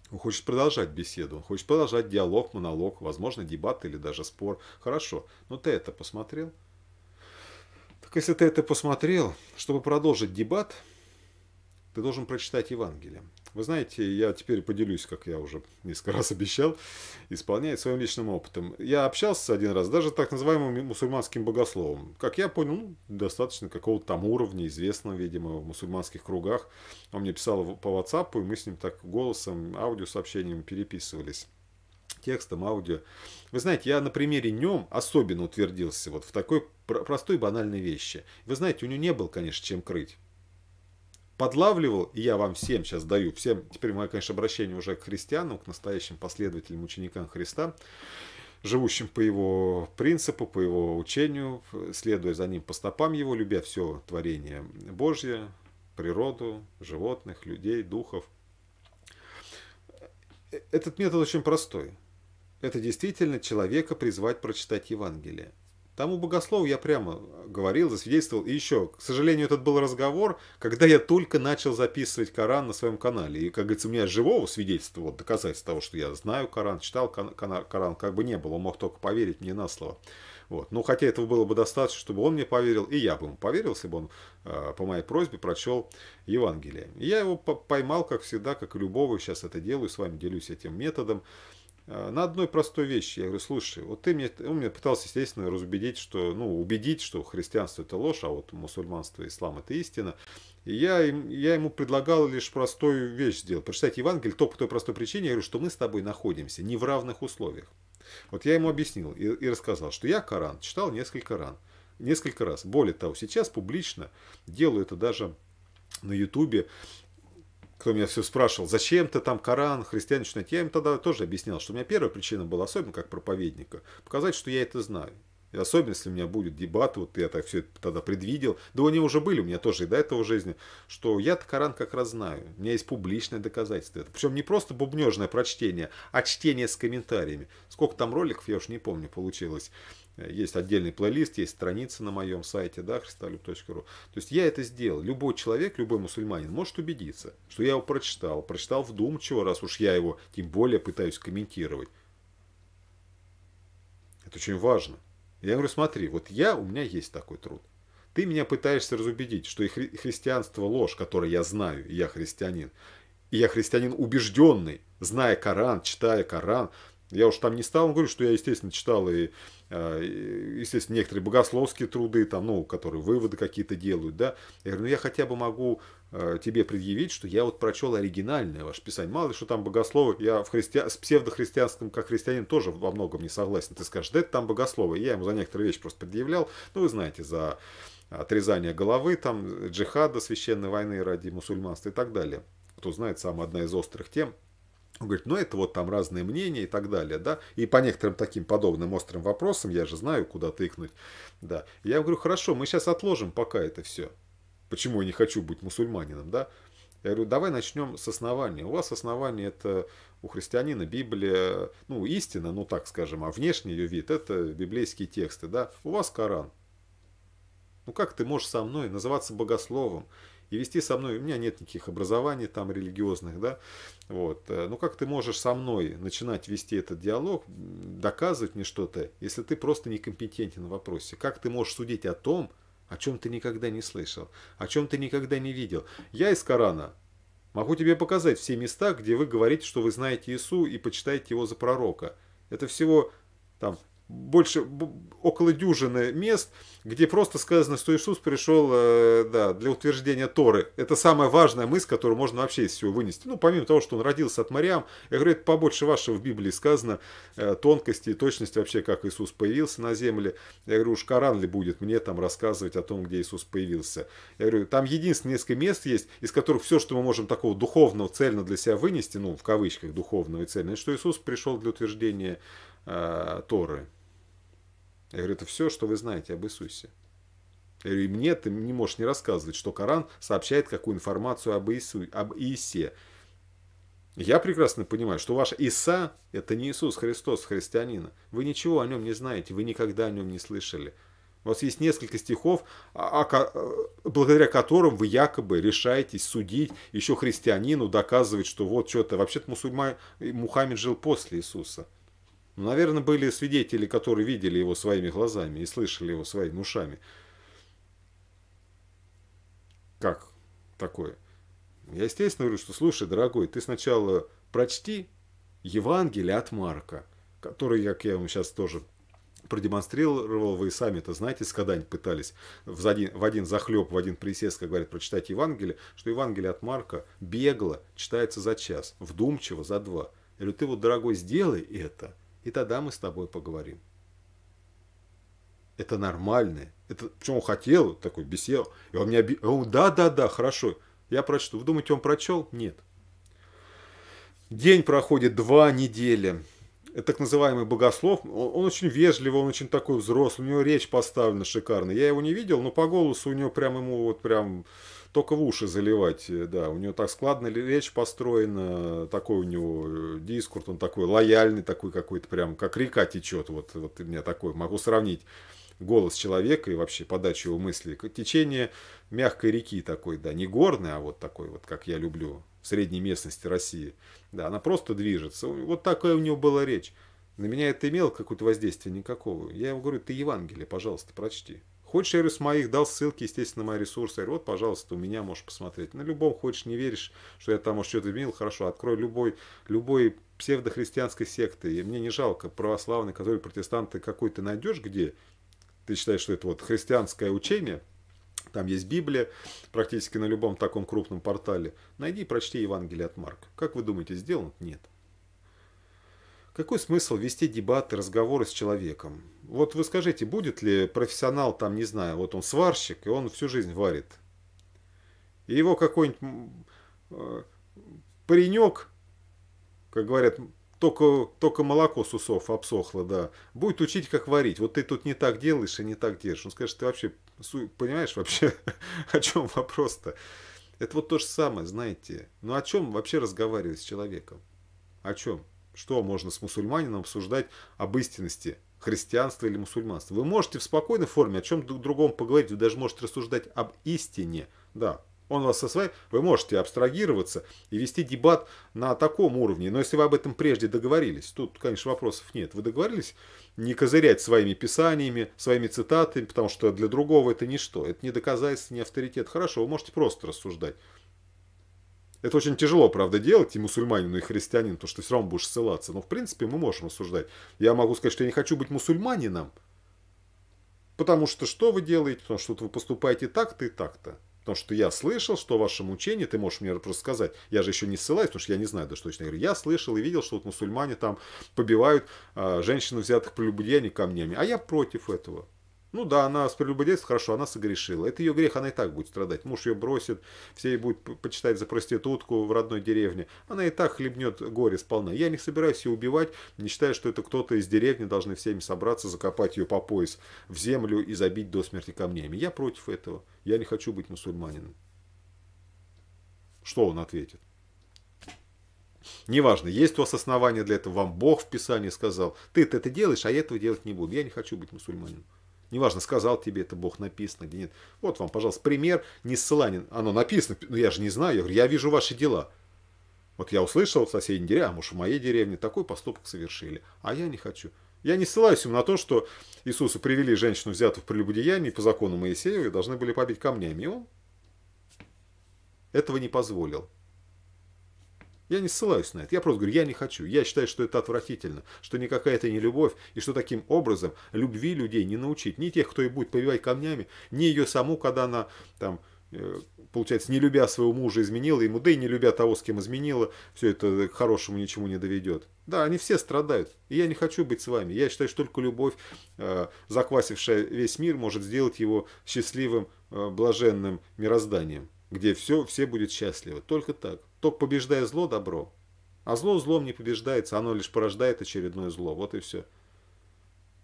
Он хочет продолжать беседу, он хочет продолжать диалог, монолог, возможно, дебат или даже спор. Хорошо, но ты это посмотрел? Так если ты это посмотрел, чтобы продолжить дебат, ты должен прочитать Евангелие. Вы знаете, я теперь поделюсь, как я уже несколько раз обещал, исполняя своим личным опытом. Я общался один раз даже так называемым мусульманским богословом. Как я понял, ну, достаточно какого-то там уровня, известного, видимо, в мусульманских кругах. Он мне писал по WhatsApp, и мы с ним так голосом, аудиосообщением переписывались текстом, аудио. Вы знаете, я на примере нем особенно утвердился вот в такой простой банальной вещи. Вы знаете, у него не было, конечно, чем крыть подлавливал, и я вам всем сейчас даю, всем, теперь мое, конечно, обращение уже к христианам, к настоящим последователям, ученикам Христа, живущим по его принципу, по его учению, следуя за ним по стопам его, любя все творение Божье, природу, животных, людей, духов. Этот метод очень простой. Это действительно человека призвать прочитать Евангелие. Тому богослову я прямо говорил, засвидетельствовал. И еще, к сожалению, этот был разговор, когда я только начал записывать Коран на своем канале. И, как говорится, у меня живого свидетельства, вот, доказательства того, что я знаю Коран, читал Коран, как бы не было. Он мог только поверить мне на слово. Вот. Ну, хотя этого было бы достаточно, чтобы он мне поверил, и я бы ему поверил, если бы он э, по моей просьбе прочел Евангелие. И я его поймал, как всегда, как и любого, сейчас это делаю, с вами делюсь этим методом. А, на одной простой вещи. Я говорю, слушай, вот ты мне, он меня пытался, естественно, разубедить, что, ну, убедить, что христианство это ложь, а вот мусульманство ислам это истина. И я, я ему предлагал лишь простую вещь сделать. Прочитать Евангелие только по той простой причине, я говорю, что мы с тобой находимся не в равных условиях. Вот я ему объяснил и, и рассказал, что я Коран читал несколько раз. Несколько раз. Более того, сейчас публично делаю это даже на Ютубе кто меня все спрашивал, зачем ты там Коран, христиане читать, я им тогда тоже объяснял, что у меня первая причина была, особенно как проповедника, показать, что я это знаю. И особенно, если у меня будет дебат, вот я так все это тогда предвидел, да они уже были у меня тоже и до этого жизни, что я Коран как раз знаю, у меня есть публичное доказательство. Причем не просто бубнежное прочтение, а чтение с комментариями. Сколько там роликов, я уж не помню, получилось. Есть отдельный плейлист, есть страница на моем сайте, да, христолюб.ру. То есть я это сделал. Любой человек, любой мусульманин может убедиться, что я его прочитал. Прочитал вдумчиво, раз уж я его тем более пытаюсь комментировать. Это очень важно. Я говорю, смотри, вот я, у меня есть такой труд. Ты меня пытаешься разубедить, что и хри- христианство ложь, которое я знаю, и я христианин. И я христианин убежденный, зная Коран, читая Коран. Я уж там не стал, говорю, что я, естественно, читал и естественно, некоторые богословские труды, там, ну, которые выводы какие-то делают, да. Я говорю, ну, я хотя бы могу э, тебе предъявить, что я вот прочел оригинальное ваше писание. Мало ли, что там богословы, я в христи... с псевдохристианским, как христианин, тоже во многом не согласен. Ты скажешь, да это там богословы. Я ему за некоторые вещи просто предъявлял. Ну, вы знаете, за отрезание головы, там, джихада, священной войны ради мусульманства и так далее. Кто знает, самая одна из острых тем – он говорит, ну это вот там разные мнения и так далее, да. И по некоторым таким подобным острым вопросам я же знаю, куда тыкнуть, да. Я говорю, хорошо, мы сейчас отложим пока это все. Почему я не хочу быть мусульманином, да? Я говорю, давай начнем с основания. У вас основание это у христианина Библия, ну истина, ну так скажем, а внешний ее вид это библейские тексты, да. У вас Коран. Ну как ты можешь со мной называться богословом? И вести со мной, у меня нет никаких образований там религиозных, да, вот, э, ну как ты можешь со мной начинать вести этот диалог, доказывать мне что-то, если ты просто некомпетентен в вопросе? Как ты можешь судить о том, о чем ты никогда не слышал, о чем ты никогда не видел? Я из Корана могу тебе показать все места, где вы говорите, что вы знаете Иису и почитаете его за пророка. Это всего там больше, около дюжины мест, где просто сказано, что Иисус пришел э, да, для утверждения Торы. Это самая важная мысль, которую можно вообще из всего вынести. Ну, помимо того, что он родился от Мариам, я говорю, это побольше вашего в Библии сказано, э, тонкости и точности вообще, как Иисус появился на земле. Я говорю, уж Коран ли будет мне там рассказывать о том, где Иисус появился. Я говорю, там единственное несколько мест есть, из которых все, что мы можем такого духовного, цельно для себя вынести, ну, в кавычках, духовного и цельного, что Иисус пришел для утверждения э, Торы. Я говорю, это все, что вы знаете об Иисусе. Я говорю, и мне ты не можешь не рассказывать, что Коран сообщает какую информацию об, Иису, об Иисе. Я прекрасно понимаю, что ваш Иса – это не Иисус Христос, христианина. Вы ничего о нем не знаете, вы никогда о нем не слышали. У вас есть несколько стихов, а, а, благодаря которым вы якобы решаетесь судить еще христианину, доказывать, что вот что-то. Вообще-то Мухаммед жил после Иисуса. Ну, наверное, были свидетели, которые видели его своими глазами и слышали его своими ушами. Как такое? Я, естественно, говорю, что слушай, дорогой, ты сначала прочти Евангелие от Марка, который, как я вам сейчас тоже продемонстрировал, вы сами это знаете, когда-нибудь пытались в один, в один захлеб, в один присест, как говорят, прочитать Евангелие, что Евангелие от Марка бегло читается за час, вдумчиво за два. Я говорю, ты вот, дорогой, сделай это – и тогда мы с тобой поговорим. Это нормально. Это, почему он хотел, такой бесел. И он мне оби... он, да, да, да, хорошо. Я прочту. Вы думаете, он прочел? Нет. День проходит два недели. Это так называемый богослов. Он, он очень вежливый, он очень такой взрослый. У него речь поставлена шикарно. Я его не видел, но по голосу у него прям ему вот прям только в уши заливать, э, да, у него так складно речь построена, такой у него э, дискурс, он такой лояльный, такой какой-то прям, как река течет, вот, вот у меня такой, могу сравнить голос человека и вообще подачу его мысли, течение мягкой реки такой, да, не горной, а вот такой вот, как я люблю, в средней местности России, да, она просто движется, вот такая у него была речь. На меня это имело какое-то воздействие никакого. Я ему говорю, ты Евангелие, пожалуйста, прочти. Хочешь, я с моих дал ссылки, естественно, на мои ресурсы. Я говорю, вот, пожалуйста, у меня можешь посмотреть. На любом хочешь, не веришь, что я там может что-то имел, хорошо, открой любой, любой псевдохристианской секты. И мне не жалко, православный, который протестанты какой ты найдешь, где ты считаешь, что это вот христианское учение, там есть Библия, практически на любом таком крупном портале. Найди и прочти Евангелие от Марка. Как вы думаете, сделано? Нет. Какой смысл вести дебаты, разговоры с человеком? Вот вы скажите, будет ли профессионал там, не знаю, вот он сварщик, и он всю жизнь варит. И его какой-нибудь э, паренек, как говорят, только, только молоко с усов обсохло, да, будет учить, как варить. Вот ты тут не так делаешь и не так держишь. Он скажет, ты вообще понимаешь вообще, <laughs> о чем вопрос-то? Это вот то же самое, знаете. Ну о чем вообще разговаривать с человеком? О чем? Что можно с мусульманином обсуждать об истинности христианства или мусульманства? Вы можете в спокойной форме о чем другом поговорить, вы даже можете рассуждать об истине. Да, он вас своей, вы можете абстрагироваться и вести дебат на таком уровне. Но если вы об этом прежде договорились, тут, конечно, вопросов нет. Вы договорились не козырять своими писаниями, своими цитатами, потому что для другого это ничто. Это не доказательство, не авторитет. Хорошо, вы можете просто рассуждать. Это очень тяжело, правда, делать и мусульманину, и христианину, потому что ты все равно будешь ссылаться. Но, в принципе, мы можем рассуждать. Я могу сказать, что я не хочу быть мусульманином, потому что что вы делаете? Потому что вы поступаете так-то и так-то. Потому что я слышал, что в вашем учении, ты можешь мне просто сказать, я же еще не ссылаюсь, потому что я не знаю, да что точно. Я говорю, я слышал и видел, что вот мусульмане там побивают а, женщин, взятых прелюбодеяний камнями. А я против этого. Ну да, она с прелюбодейством, хорошо, она согрешила. Это ее грех, она и так будет страдать. Муж ее бросит, все ей будут почитать за проститутку в родной деревне. Она и так хлебнет горе сполна. Я не собираюсь ее убивать, не считаю, что это кто-то из деревни должны всеми собраться, закопать ее по пояс в землю и забить до смерти камнями. Я против этого. Я не хочу быть мусульманином. Что он ответит? Неважно, есть у вас основания для этого, вам Бог в Писании сказал, ты это делаешь, а я этого делать не буду. Я не хочу быть мусульманином. Неважно, сказал тебе это Бог, написано, где нет. Вот вам, пожалуйста, пример не ссылания. Оно написано, но я же не знаю. Я говорю, я вижу ваши дела. Вот я услышал в соседней деревне, а может в моей деревне такой поступок совершили, а я не хочу. Я не ссылаюсь им на то, что Иисусу привели женщину, взятую в прелюбодеянии по закону Моисея, и должны были побить камнями. И он этого не позволил. Я не ссылаюсь на это. Я просто говорю, я не хочу. Я считаю, что это отвратительно, что никакая это не любовь, и что таким образом любви людей не научить. Ни тех, кто и будет побивать камнями, ни ее саму, когда она там э, получается, не любя своего мужа, изменила ему, да и не любя того, с кем изменила, все это к хорошему ничему не доведет. Да, они все страдают, и я не хочу быть с вами. Я считаю, что только любовь, э, заквасившая весь мир, может сделать его счастливым, э, блаженным мирозданием, где все, все будет счастливы. Только так. Только побеждая зло, добро. А зло злом не побеждается, оно лишь порождает очередное зло. Вот и все.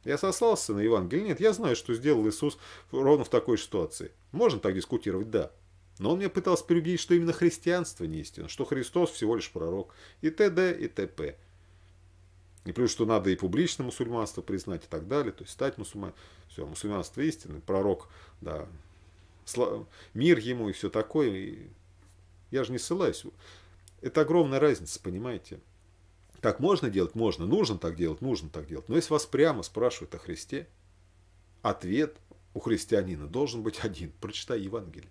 Я сослался на Евангелие? Нет, я знаю, что сделал Иисус ровно в такой ситуации. Можно так дискутировать? Да. Но он мне пытался переубедить, что именно христианство не истина, что Христос всего лишь пророк. И т.д. и т.п. И плюс, что надо и публично мусульманство признать и так далее, то есть стать мусульманином. Все, мусульманство истинный, пророк, да, мир ему и все такое. И я же не ссылаюсь. Это огромная разница, понимаете? Так можно делать? Можно. Нужно так делать? Нужно так делать. Но если вас прямо спрашивают о Христе, ответ у христианина должен быть один. Прочитай Евангелие.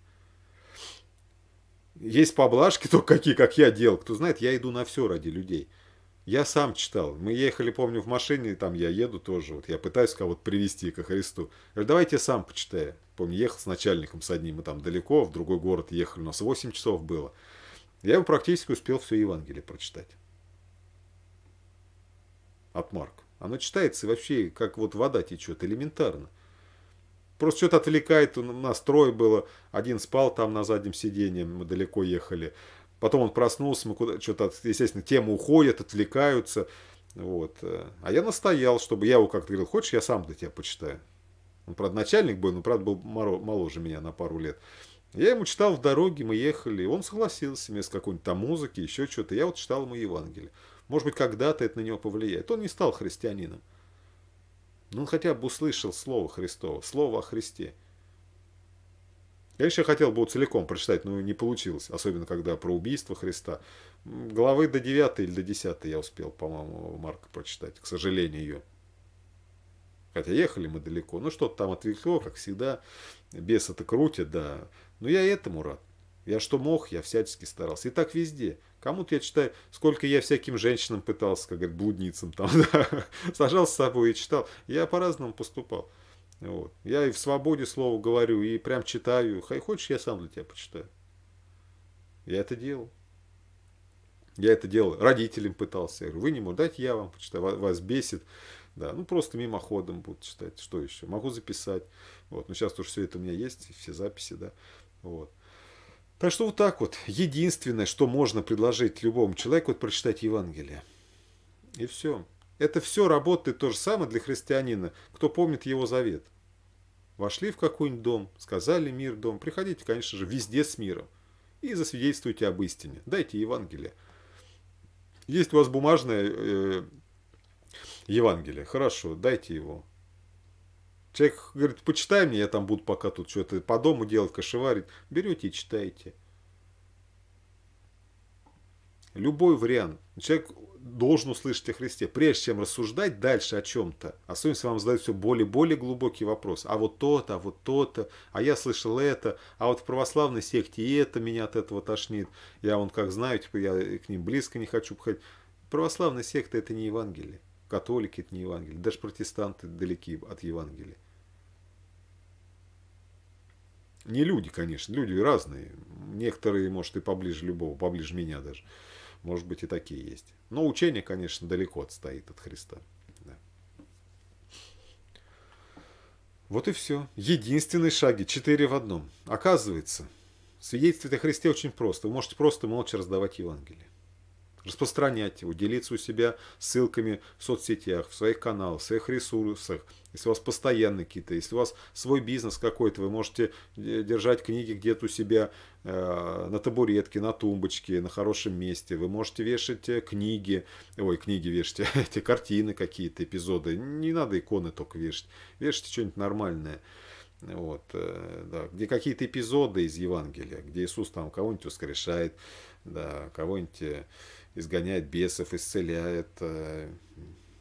Есть поблажки только какие, как я делал. Кто знает, я иду на все ради людей. Я сам читал. Мы ехали, помню, в машине, там я еду тоже. Вот я пытаюсь кого-то привести ко Христу. Я говорю, давайте сам почитаю. Помню, ехал с начальником с одним, мы там далеко, в другой город ехали. У нас 8 часов было. Я ему практически успел все Евангелие прочитать. От Марка. Оно читается вообще, как вот вода течет, элементарно. Просто что-то отвлекает, у нас трое было, один спал там на заднем сиденье, мы далеко ехали. Потом он проснулся, мы куда что-то, естественно, темы уходят, отвлекаются. Вот. А я настоял, чтобы я его как-то говорил, хочешь, я сам для тебя почитаю. Он, правда, начальник был, но, правда, был моложе меня на пару лет. Я ему читал в дороге, мы ехали, он согласился вместо какой-нибудь там музыки, еще что-то. Я вот читал ему Евангелие. Может быть, когда-то это на него повлияет. Он не стал христианином. Но он хотя бы услышал Слово Христово, Слово о Христе. Я хотел бы целиком прочитать, но не получилось. Особенно, когда про убийство Христа. Главы до 9 или до 10 я успел, по-моему, Марка прочитать. К сожалению, ее. Хотя ехали мы далеко. Ну, что-то там отвлекло, как всегда. Бесы-то крутят, да. Но я этому рад. Я что мог, я всячески старался. И так везде. Кому-то я читаю, сколько я всяким женщинам пытался, как говорят, блудницам там, <laughs> да. Сажал с собой и читал. Я по-разному поступал. Вот. Я и в свободе слово говорю, и прям читаю. Хай хочешь, я сам для тебя почитаю. Я это делал. Я это делал. Родителям пытался. Я говорю, вы не можете, дайте я вам почитаю. Вас бесит. Да, ну просто мимоходом буду читать. Что еще? Могу записать. Вот. Но сейчас тоже все это у меня есть, все записи, да. Вот. Так что вот так вот. Единственное, что можно предложить любому человеку, это прочитать Евангелие. И все. Это все работает то же самое для христианина, кто помнит его завет. Вошли в какой-нибудь дом, сказали мир дом, приходите, конечно же, везде с миром и засвидетельствуйте об истине. Дайте Евангелие. Есть у вас бумажное э, Евангелие, хорошо, дайте его. Человек говорит, почитай мне, я там буду пока тут что-то по дому делать, кошеварить. Берете и читаете. Любой вариант. Человек должен услышать о Христе. Прежде чем рассуждать дальше о чем-то, особенно если вам задают все более-более глубокий вопрос. А вот то-то, а вот то-то, а я слышал это, а вот в православной секте и это меня от этого тошнит. Я вон как знаю, типа я к ним близко не хочу походить. Православная секта это не Евангелие. Католики это не Евангелие. Даже протестанты далеки от Евангелия. Не люди, конечно, люди разные. Некоторые, может, и поближе любого, поближе меня даже. Может быть, и такие есть. Но учение, конечно, далеко отстоит от Христа. Да. Вот и все. Единственные шаги, четыре в одном. Оказывается, свидетельствовать о Христе очень просто. Вы можете просто молча раздавать Евангелие распространять его, делиться у себя ссылками в соцсетях, в своих каналах, в своих ресурсах. Если у вас постоянные какие-то, если у вас свой бизнес какой-то, вы можете э, держать книги где-то у себя э, на табуретке, на тумбочке, на хорошем месте. Вы можете вешать э, книги, ой, книги вешать, <laughs> эти картины какие-то, эпизоды. Не надо иконы только вешать. Вешайте что-нибудь нормальное. Вот, э, да, где какие-то эпизоды из Евангелия, где Иисус там кого-нибудь воскрешает, да, кого-нибудь изгоняет бесов, исцеляет, э,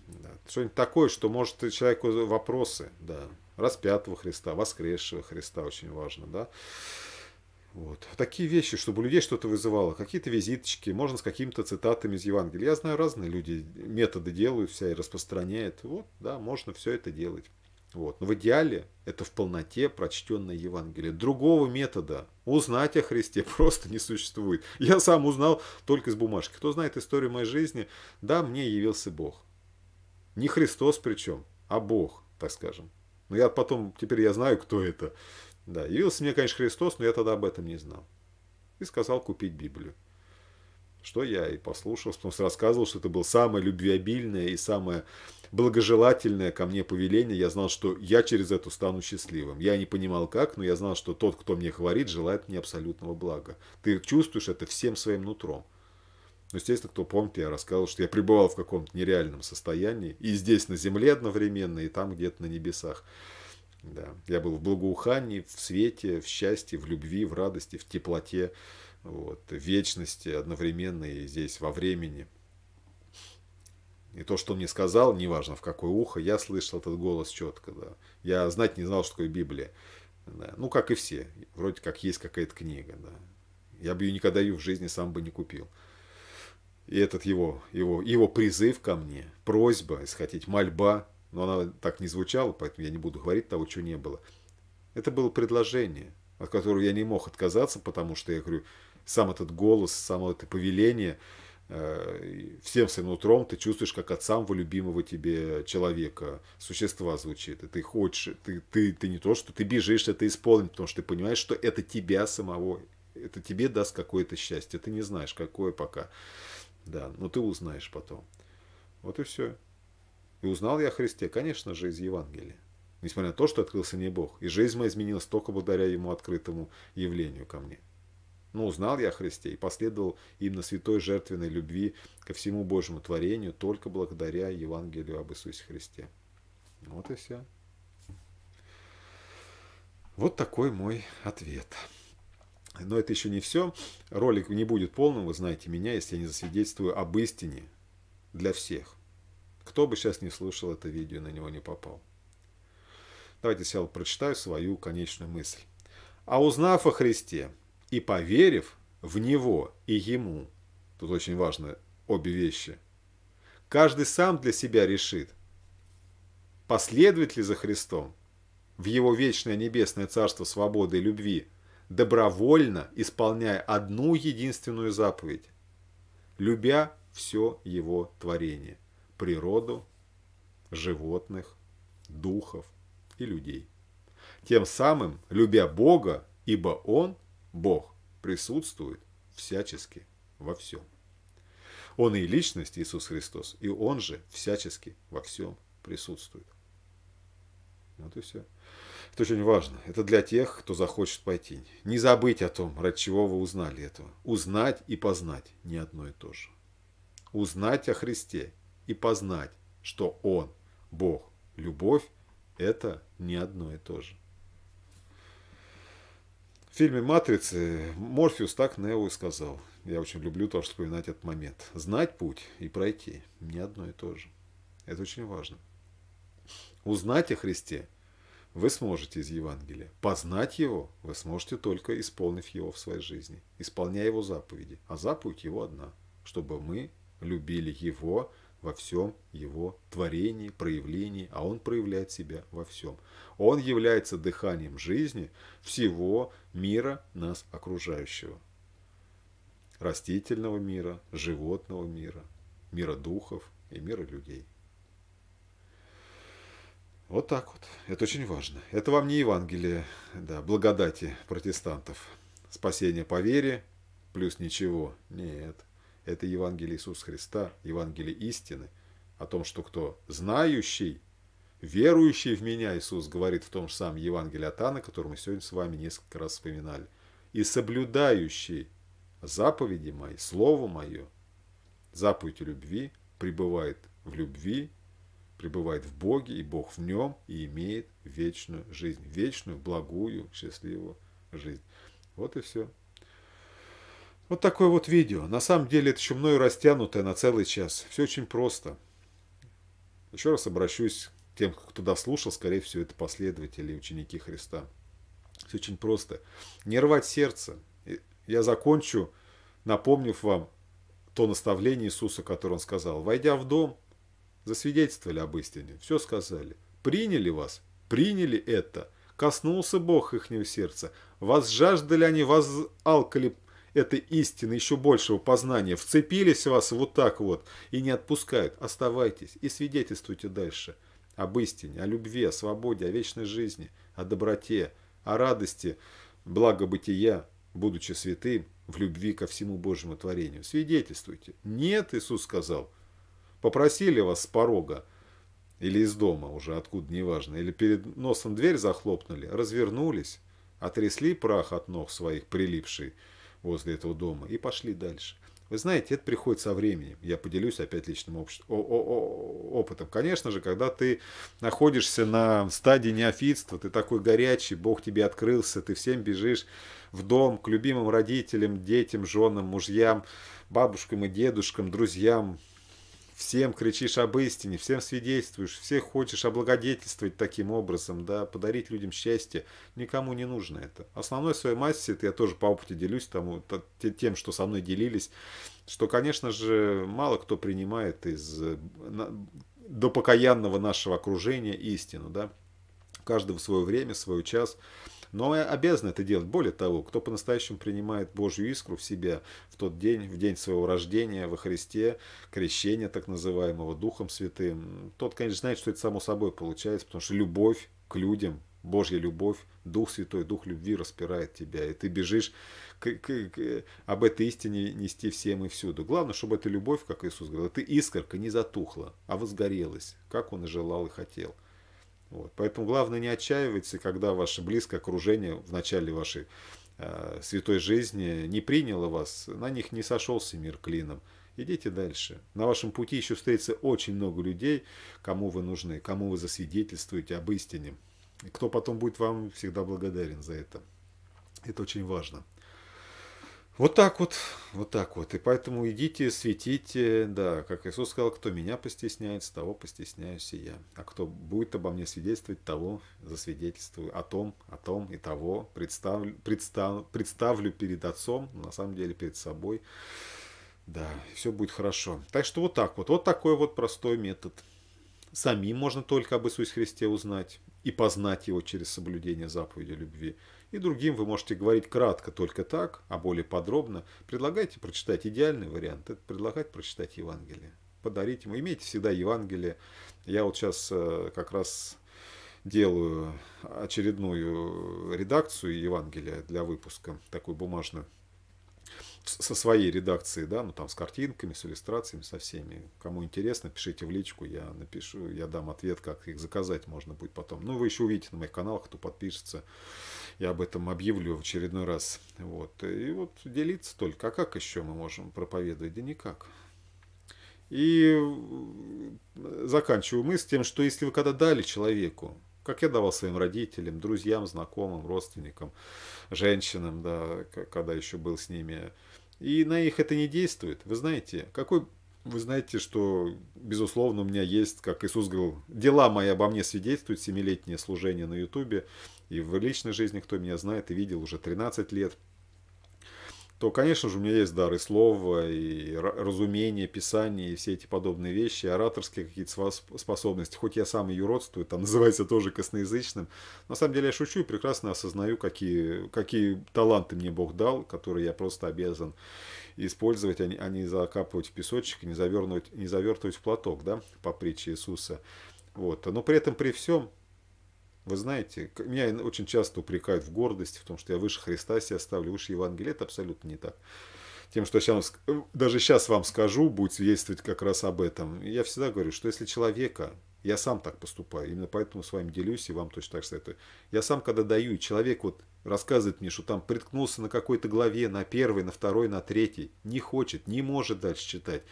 Да. Что-нибудь такое, что может человеку вопросы, да. Распятого Христа, воскресшего Христа очень важно, да. Вот. Такие вещи, чтобы у людей что-то вызывало. Какие-то визиточки, можно с какими-то цитатами из Евангелия. Я знаю, разные люди методы делают вся и распространяют. Вот, да, можно все это делать. Вот. Но в идеале это в полноте прочтенное Евангелие. Другого метода узнать о Христе <laughs> просто не существует. Я сам узнал только из бумажки. Кто знает историю моей жизни, да, мне явился Бог. Не Христос причем, а Бог, так скажем. Но я потом, теперь я знаю, кто это. Да, явился мне, конечно, Христос, но я тогда об этом не знал. И сказал купить Библию. Что я и послушал, потому что рассказывал, что это было самое любвеобильное и самое благожелательное ко мне повеление. Я знал, что я через это стану счастливым. Я не понимал как, но я знал, что тот, кто мне говорит, желает мне абсолютного блага. Ты чувствуешь это всем своим нутром. Ну, естественно, кто помнит, я рассказывал, что я пребывал в каком-то нереальном состоянии. И здесь на земле одновременно, и там где-то на небесах. Да. Я был в благоухании, в свете, в счастье, в любви, в радости, в теплоте, вот, в вечности одновременно и здесь во времени. И то, что он мне сказал, неважно в какое ухо, я слышал этот голос четко. Да. Я знать не знал, что такое Библия. Да. Ну, как и все. Вроде как есть какая-то книга. Да. Я бы ее никогда ее в жизни сам бы не купил. И этот его, его, его призыв ко мне, просьба, если хотите, мольба, но она так не звучала, поэтому я не буду говорить того, чего не было. Это было предложение, от которого я не мог отказаться, потому что, я говорю, сам этот голос, само это повеление, всем своим утром ты чувствуешь, как от самого любимого тебе человека, существа звучит. И ты хочешь, ты, ты, ты не то, что ты бежишь это исполнить, потому что ты понимаешь, что это тебя самого, это тебе даст какое-то счастье. Ты не знаешь, какое пока. Да, но ты узнаешь потом. Вот и все. И узнал я о Христе, конечно же, из Евангелия. Несмотря на то, что открылся не Бог. И жизнь моя изменилась только благодаря Ему открытому явлению ко мне. Но узнал я о Христе и последовал именно святой жертвенной любви ко всему Божьему творению только благодаря Евангелию об Иисусе Христе. Вот и все. Вот такой мой ответ. Но это еще не все. Ролик не будет полным, вы знаете меня, если я не засвидетельствую об истине для всех. Кто бы сейчас не слушал это видео, на него не попал. Давайте сначала прочитаю свою конечную мысль. А узнав о Христе и поверив в Него и Ему, тут очень важно обе вещи, каждый сам для себя решит, последовать ли за Христом в Его вечное небесное царство свободы и любви, добровольно исполняя одну единственную заповедь, любя все Его творение – природу, животных, духов и людей. Тем самым, любя Бога, ибо Он, Бог, присутствует всячески во всем. Он и личность Иисус Христос, и Он же всячески во всем присутствует. Вот и все. Это очень важно. Это для тех, кто захочет пойти. Не забыть о том, ради чего вы узнали этого. Узнать и познать не одно и то же. Узнать о Христе и познать, что Он, Бог, любовь, это не одно и то же. В фильме «Матрицы» Морфеус так Нео и сказал. Я очень люблю тоже вспоминать этот момент. Знать путь и пройти – не одно и то же. Это очень важно. Узнать о Христе вы сможете из Евангелия. Познать Его вы сможете только исполнив Его в своей жизни, исполняя Его заповеди. А заповедь Его одна, чтобы мы любили Его во всем его творении, проявлении, а он проявляет себя во всем. Он является дыханием жизни всего мира нас окружающего. Растительного мира, животного мира, мира духов и мира людей. Вот так вот. Это очень важно. Это вам не Евангелие, да, благодати протестантов. Спасение по вере плюс ничего. Нет. Это Евангелие Иисуса Христа, Евангелие истины, о том, что кто знающий, верующий в меня, Иисус говорит в том же самом Евангелии от Анны, который мы сегодня с вами несколько раз вспоминали, и соблюдающий заповеди мои, Слово мое, заповедь любви, пребывает в любви, пребывает в Боге, и Бог в нем, и имеет вечную жизнь, вечную, благую, счастливую жизнь. Вот и все. Вот такое вот видео. На самом деле это мною растянутое на целый час. Все очень просто. Еще раз обращусь к тем, кто дослушал, скорее всего, это последователи ученики Христа. Все очень просто. Не рвать сердце. Я закончу, напомнив вам то наставление Иисуса, которое Он сказал. Войдя в дом, засвидетельствовали об истине. Все сказали. Приняли вас. Приняли это. Коснулся Бог ихнего сердца. Вас жаждали они, вас алкали этой истины еще большего познания. Вцепились в вас вот так вот и не отпускают. Оставайтесь и свидетельствуйте дальше об истине, о любви, о свободе, о вечной жизни, о доброте, о радости, благобытия, будучи святым, в любви ко всему Божьему творению. Свидетельствуйте. Нет, Иисус сказал. Попросили вас с порога или из дома уже, откуда, неважно, или перед носом дверь захлопнули, развернулись, отрясли прах от ног своих, прилипший возле этого дома, и пошли дальше. Вы знаете, это приходит со временем. Я поделюсь опять личным опытом. Конечно же, когда ты находишься на стадии неофитства, ты такой горячий, Бог тебе открылся, ты всем бежишь в дом к любимым родителям, детям, женам, мужьям, бабушкам и дедушкам, друзьям, всем кричишь об истине, всем свидетельствуешь, всех хочешь облагодетельствовать таким образом, да, подарить людям счастье, никому не нужно это. Основной своей массе, это я тоже по опыте делюсь тому, тем, что со мной делились, что, конечно же, мало кто принимает из до покаянного нашего окружения истину, да, каждого в свое время, свой час. Но обязан это делать. Более того, кто по-настоящему принимает Божью искру в себя в тот день, в день своего рождения во Христе, крещения так называемого Духом Святым, тот, конечно, знает, что это само собой получается, потому что любовь к людям, Божья любовь, Дух Святой, Дух любви распирает тебя, и ты бежишь к, к, к, об этой истине нести всем и всюду. Главное, чтобы эта любовь, как Иисус говорил, эта искорка не затухла, а возгорелась, как Он и желал и хотел. Вот. Поэтому главное не отчаиваться, когда ваше близкое окружение в начале вашей э, святой жизни не приняло вас, на них не сошелся мир клином. Идите дальше. На вашем пути еще встретится очень много людей, кому вы нужны, кому вы засвидетельствуете об истине. И кто потом будет вам всегда благодарен за это. Это очень важно. Вот так вот, вот так вот. И поэтому идите, светите, да, как Иисус сказал, кто меня постесняется, того постесняюсь и я. А кто будет обо мне свидетельствовать, того засвидетельствую. О том, о том и того представлю, представ, представлю перед Отцом, на самом деле перед собой. Да, все будет хорошо. Так что вот так вот. Вот такой вот простой метод. Самим можно только об Иисусе Христе узнать и познать его через соблюдение заповеди любви. И другим вы можете говорить кратко только так, а более подробно. Предлагайте прочитать идеальный вариант. Это предлагать прочитать Евангелие. Подарить ему. Имейте всегда Евангелие. Я вот сейчас э, как раз делаю очередную редакцию Евангелия для выпуска, такую бумажную со своей редакцией, да, ну там с картинками, с иллюстрациями, со всеми. Кому интересно, пишите в личку, я напишу, я дам ответ, как их заказать можно будет потом. Ну, вы еще увидите на моих каналах, кто подпишется. Я об этом объявлю в очередной раз. Вот. И вот делиться только. А как еще мы можем проповедовать? Да никак. И заканчиваю мысль тем, что если вы когда дали человеку, как я давал своим родителям, друзьям, знакомым, родственникам, женщинам, да, когда еще был с ними, и на них это не действует. Вы знаете, какой вы знаете, что, безусловно, у меня есть, как Иисус говорил, дела мои обо мне свидетельствуют, семилетнее служение на Ютубе, и в личной жизни, кто меня знает и видел уже 13 лет – то, конечно же, у меня есть дары слова, и разумение, писание, и все эти подобные вещи, ораторские какие-то способности. Хоть я сам и юродствую, там <laughs> называется тоже косноязычным. На самом деле я шучу и прекрасно осознаю, какие, какие таланты мне Бог дал, которые я просто обязан использовать, а не, а не закапывать в песочек, не завертывать, не завертывать в платок, да, по притче Иисуса. Вот. Но при этом, при всем, вы знаете, меня очень часто упрекают в гордости, в том, что я выше Христа себя ставлю, выше Евангелия. Это абсолютно не так. Тем, что сейчас, даже сейчас вам скажу, будет свидетельствовать как раз об этом. Я всегда говорю, что если человека, я сам так поступаю, именно поэтому с вами делюсь и вам точно так советую. Я сам, когда даю, и человек вот рассказывает мне, что там приткнулся на какой-то главе, на первой, на второй, на третьей, не хочет, не может дальше читать.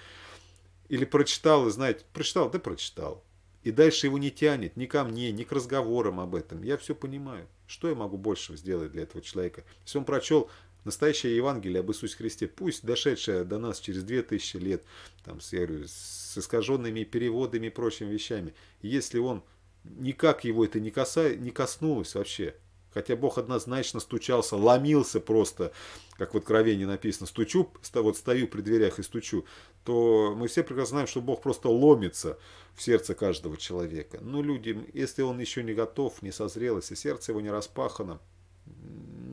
Или прочитал, и знаете, прочитал, да прочитал. И дальше его не тянет ни ко мне, ни к разговорам об этом. Я все понимаю. Что я могу больше сделать для этого человека? Если он прочел Настоящее Евангелие об Иисусе Христе, пусть дошедшее до нас через 2000 лет, там, с, я говорю, с искаженными переводами и прочими вещами, если он никак его это не, каса, не коснулось вообще, Хотя Бог однозначно стучался, ломился просто, как в Откровении написано, стучу, вот стою при дверях и стучу, то мы все прекрасно знаем, что Бог просто ломится в сердце каждого человека. Но люди, если он еще не готов, не созрел, если сердце его не распахано,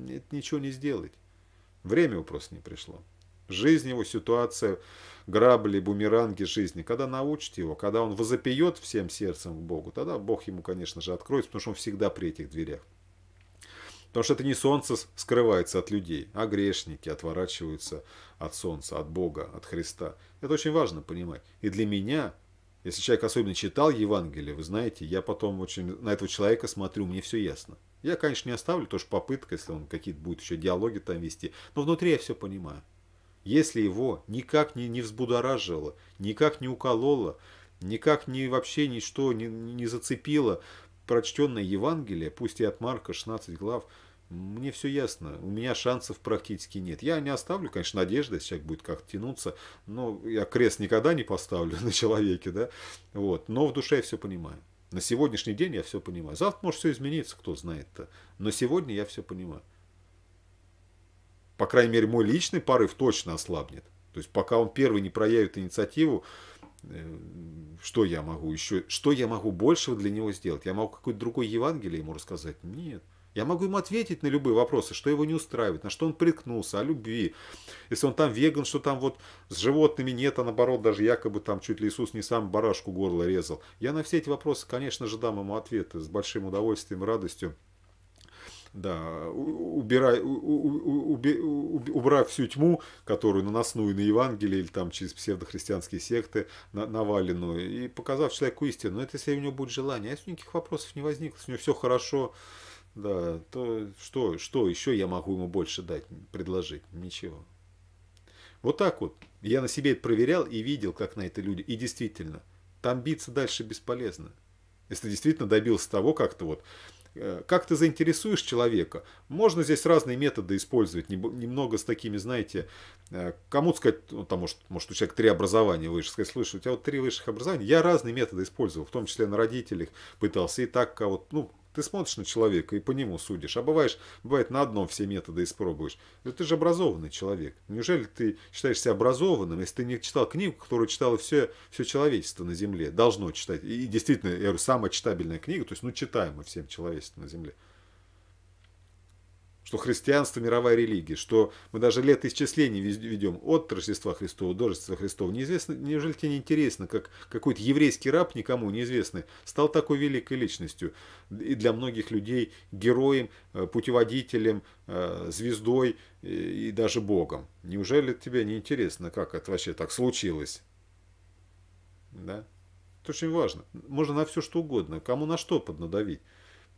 это ничего не сделать. Время его просто не пришло. Жизнь его, ситуация, грабли, бумеранги жизни. Когда научите его, когда он возопьет всем сердцем к Богу, тогда Бог ему, конечно же, откроется, потому что он всегда при этих дверях. Потому что это не солнце скрывается от людей, а грешники отворачиваются от солнца, от Бога, от Христа. Это очень важно понимать. И для меня, если человек особенно читал Евангелие, вы знаете, я потом очень на этого человека смотрю, мне все ясно. Я, конечно, не оставлю, тоже попытка, если он какие-то будет еще диалоги там вести, но внутри я все понимаю. Если его никак не, не взбудоражило, никак не укололо, никак не вообще ничто не, не зацепило прочтенное Евангелие, пусть и от Марка 16 глав, мне все ясно, у меня шансов практически нет. Я не оставлю, конечно, надежды, человек будет как-то тянуться, но я крест никогда не поставлю <laughs> на человеке, да, вот, но в душе я все понимаю. На сегодняшний день я все понимаю. Завтра может все измениться, кто знает-то. Но сегодня я все понимаю. По крайней мере, мой личный порыв точно ослабнет. То есть, пока он первый не проявит инициативу, э, что я могу еще, что я могу большего для него сделать? Я могу какой-то другой Евангелие ему рассказать? Нет. Я могу ему ответить на любые вопросы, что его не устраивает, на что он приткнулся, о любви. Если он там веган, что там вот с животными нет, а наоборот, даже якобы там чуть ли Иисус не сам барашку горло резал. Я на все эти вопросы, конечно же, дам ему ответы с большим удовольствием радостью. Да, убирай, убрав всю тьму, которую наносную на Евангелие или там через псевдохристианские секты наваленную, и показав человеку истину. Это если у него будет желание. А если никаких вопросов не возникло, если у него все хорошо, да, то что, что еще я могу ему больше дать, предложить? Ничего. Вот так вот. Я на себе это проверял и видел, как на это люди. И действительно, там биться дальше бесполезно. Если ты действительно добился того, как-то вот, э, как ты заинтересуешь человека. Можно здесь разные методы использовать, немного с такими, знаете, э, кому сказать, ну, там, может, может, у человека три образования выше, сказать, слушай, у тебя вот три высших образования. Я разные методы использовал, в том числе на родителях пытался, и так, вот, ну, ты смотришь на человека и по нему судишь. А бываешь, бывает на одном все методы испробуешь. Но ты же образованный человек. Неужели ты считаешь себя образованным, если ты не читал книгу, которую читало все, все человечество на Земле? Должно читать. И действительно, я говорю, самая читабельная книга, то есть, ну, читаемая всем человечеством на Земле что христианство мировая религия, что мы даже летоисчисление ведем от Рождества Христова до Рождества Христова. Неизвестно, неужели тебе не интересно, как какой-то еврейский раб, никому неизвестный, стал такой великой личностью и для многих людей героем, э, путеводителем, э, звездой и даже Богом. Неужели тебе не интересно, как это вообще так случилось? Да? Это очень важно. Можно на все что угодно, кому на что поднадавить.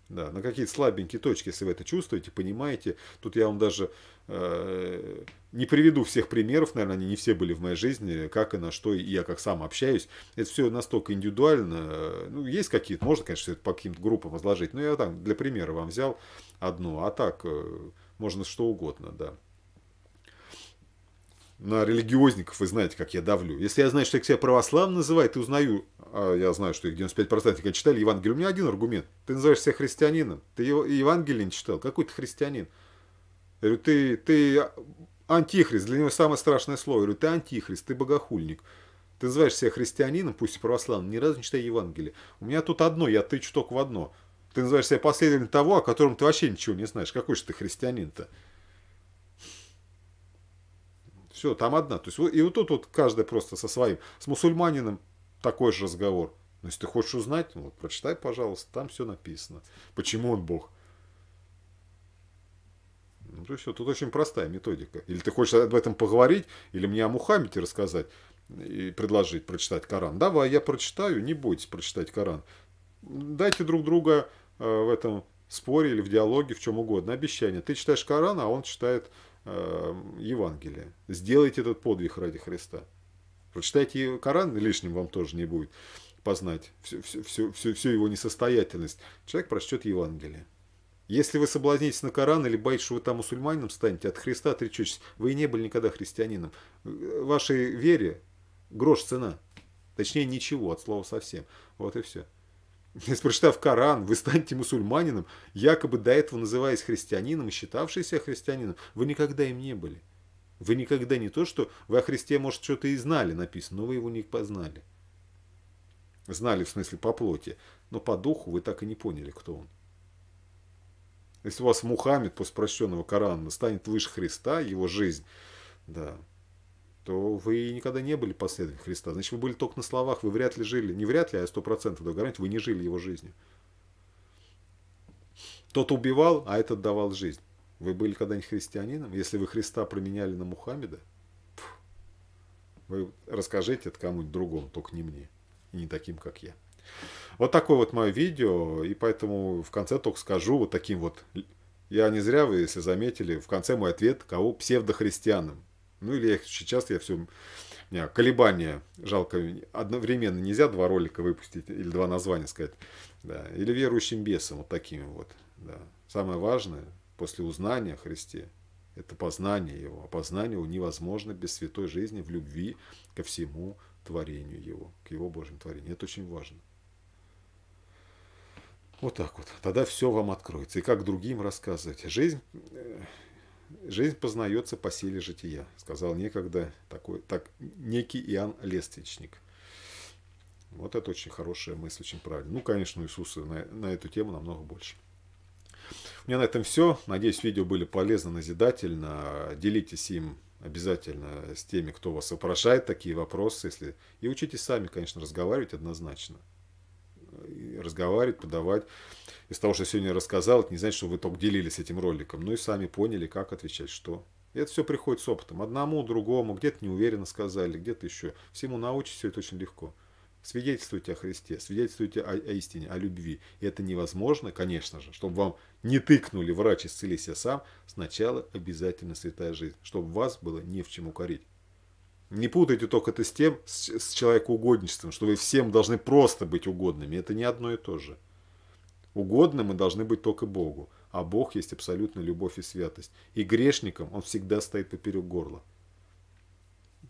Да, на какие-то слабенькие точки, если вы это чувствуете, понимаете. Тут я вам даже э, не приведу всех примеров, наверное, они не все были в моей жизни, как и на что я как сам общаюсь. Это все настолько индивидуально. Ну, есть какие-то, можно, конечно, это по каким-то группам изложить, но я там для примера вам взял одну, а так э, можно что угодно, да на религиозников, вы знаете, как я давлю. Если я знаю, что их себя православным называют, и узнаю, я знаю, что их 95% как читали Евангелие, у меня один аргумент. Ты называешь себя христианином. Ты Евангелие не читал. Какой ты христианин? Я говорю, ты, ты антихрист. Для него самое страшное слово. Я говорю, ты антихрист, ты богохульник. Ты называешь себя христианином, пусть и православным, ни разу не читай Евангелие. У меня тут одно, я тычу только в одно. Ты называешь себя последователем того, о котором ты вообще ничего не знаешь. Какой же ты христианин-то? Все, там одна. То есть, и вот тут вот каждый просто со своим. С мусульманином такой же разговор. Но если ты хочешь узнать, ну, вот прочитай, пожалуйста, там все написано. Почему он Бог? Ну, то есть, тут очень простая методика. Или ты хочешь об этом поговорить, или мне о Мухаммеде рассказать и предложить прочитать Коран. Давай, я прочитаю, не бойтесь прочитать Коран. Дайте друг друга э, в этом споре или в диалоге, в чем угодно, обещание. Ты читаешь Коран, а он читает Э, Евангелие. Сделайте этот подвиг ради Христа. Прочитайте Коран, лишним вам тоже не будет познать всю, всю, всю, всю, его несостоятельность. Человек прочтет Евангелие. Если вы соблазнитесь на Коран или боитесь, что вы там мусульманином станете, от Христа отречетесь, вы и не были никогда христианином. Вашей вере грош цена. Точнее, ничего, от слова совсем. Вот и все. <laughs> Если прочитав Коран, вы станете мусульманином, якобы до этого называясь христианином и считавшийся христианином, вы никогда им не были. Вы никогда не то, что вы о Христе, может, что-то и знали написано, но вы его не познали. Знали, в смысле, по плоти, но по духу вы так и не поняли, кто он. Если у вас Мухаммед после прощенного Корана станет выше Христа, его жизнь, да, то вы никогда не были последователем Христа. Значит, вы были только на словах, вы вряд ли жили, не вряд ли, а сто процентов до гарантии, вы не жили его жизнью. Тот убивал, а этот давал жизнь. Вы были когда-нибудь христианином? Если вы Христа променяли на Мухаммеда, вы расскажите это кому-нибудь другому, только не мне. И не таким, как я. Вот такое вот мое видео, и поэтому в конце только скажу вот таким вот. Я не зря, вы, если заметили, в конце мой ответ, кого псевдохристианам. Ну или я, сейчас я все не, колебания, жалко, одновременно нельзя два ролика выпустить или два названия сказать. Да. Или верующим бесам, вот такими вот. Да. Самое важное, после узнания о Христе, это познание Его. А познание Его невозможно без святой жизни в любви ко всему творению Его, к Его Божьему творению. Это очень важно. Вот так вот. Тогда все вам откроется. И как другим рассказывать. Жизнь, э, жизнь познается по силе жития, сказал некогда такой, так, некий Иоанн Лествичник. Вот это очень хорошая мысль, очень правильно. Ну, конечно, Иисуса на, на эту тему намного больше. У меня на этом все. Надеюсь, видео были полезны, назидательно. Делитесь им обязательно с теми, кто вас вопрошает такие вопросы. Если... И учитесь сами, конечно, разговаривать однозначно разговаривать, подавать. Из того, что я сегодня рассказал, это не значит, что вы только делились этим роликом, но и сами поняли, как отвечать, что. И это все приходит с опытом. Одному, другому, где-то неуверенно сказали, где-то еще. Всему научить все это очень легко. Свидетельствуйте о Христе, свидетельствуйте о, о истине, о любви. И это невозможно, конечно же, чтобы вам не тыкнули врач исцели себя сам, сначала обязательно святая жизнь, чтобы вас было не в чем укорить. Не путайте только это с тем, с, с человекоугодничеством, что вы всем должны просто быть угодными. Это не одно и то же. Угодны мы должны быть только Богу, а Бог есть абсолютно любовь и святость. И грешникам он всегда стоит поперек горла.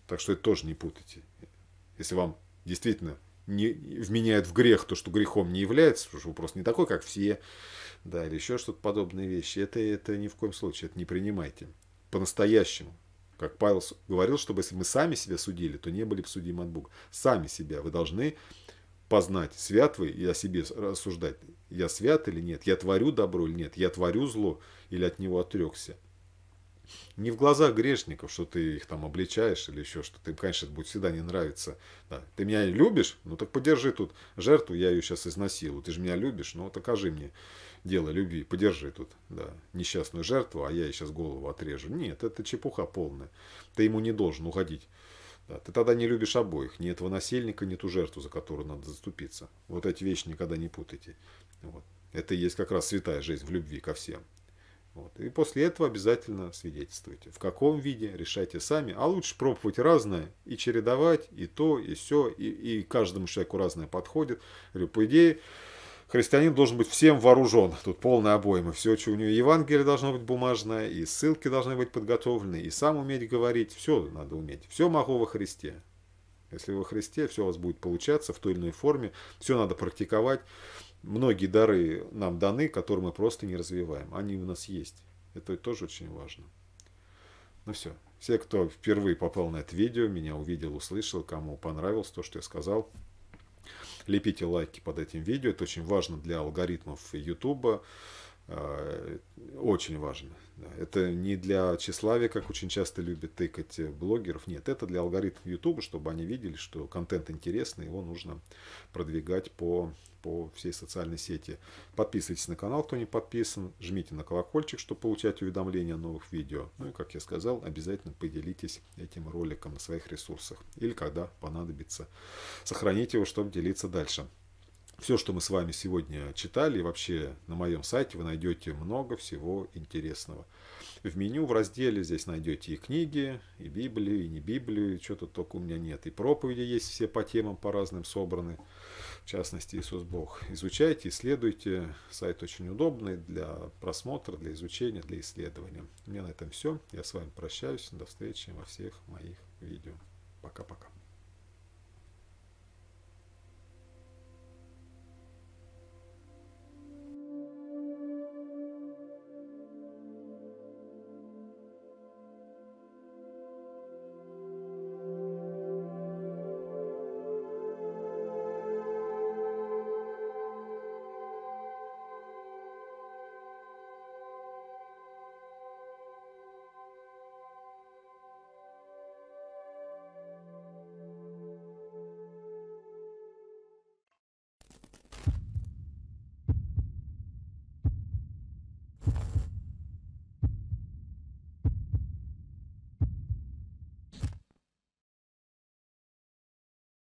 Так что это тоже не путайте. Если вам действительно не вменяют в грех то, что грехом не является, потому что вы просто не такой, как все, да, или еще что-то подобные вещи, это, это ни в коем случае, это не принимайте. По-настоящему. Как Павел говорил, чтобы если мы сами себя судили, то не были бы судимы от Бога. Сами себя. Вы должны познать, свят вы и о себе рассуждать. Я свят или нет? Я творю добро или нет? Я творю зло или от него отрекся? Не в глазах грешников, что ты их там обличаешь или еще что-то. Им, конечно, это будет всегда не нравиться. Да. Ты меня любишь? Ну так подержи тут жертву, я ее сейчас изнасилую. Ты же меня любишь? Ну вот окажи мне дело любви, подержи тут да, несчастную жертву, а я ей сейчас голову отрежу. Нет, это чепуха полная. Ты ему не должен уходить. Да, ты тогда не любишь обоих. Ни этого насильника, ни ту жертву, за которую надо заступиться. Вот эти вещи никогда не путайте. Вот. Это и есть как раз святая жизнь в любви ко всем. Вот. И после этого обязательно свидетельствуйте. В каком виде, решайте сами. А лучше пробовать разное и чередовать, и то, и все, и, и каждому человеку разное подходит. Говорю, по идее, христианин должен быть всем вооружен. Тут полная обойма. Все, что у него Евангелие должно быть бумажное, и ссылки должны быть подготовлены, и сам уметь говорить. Все надо уметь. Все могу во Христе. Если во Христе, все у вас будет получаться в той или иной форме. Все надо практиковать. Многие дары нам даны, которые мы просто не развиваем. Они у нас есть. Это тоже очень важно. Ну все. Все, кто впервые попал на это видео, меня увидел, услышал, кому понравилось то, что я сказал, Лепите лайки под этим видео. Это очень важно для алгоритмов YouTube. Э, очень важно. Это не для тщеславия, как очень часто любят тыкать блогеров. Нет, это для алгоритмов YouTube, чтобы они видели, что контент интересный, его нужно продвигать по по всей социальной сети. Подписывайтесь на канал, кто не подписан. Жмите на колокольчик, чтобы получать уведомления о новых видео. Ну и, как я сказал, обязательно поделитесь этим роликом на своих ресурсах. Или когда понадобится. Сохраните его, чтобы делиться дальше. Все, что мы с вами сегодня читали, вообще на моем сайте вы найдете много всего интересного. В меню в разделе здесь найдете и книги, и Библию, и не Библию, что-то только у меня нет. И проповеди есть все по темам, по разным собраны. В частности, Иисус Бог. Изучайте, исследуйте. Сайт очень удобный для просмотра, для изучения, для исследования. У меня на этом все. Я с вами прощаюсь. До встречи во всех моих видео. Пока-пока.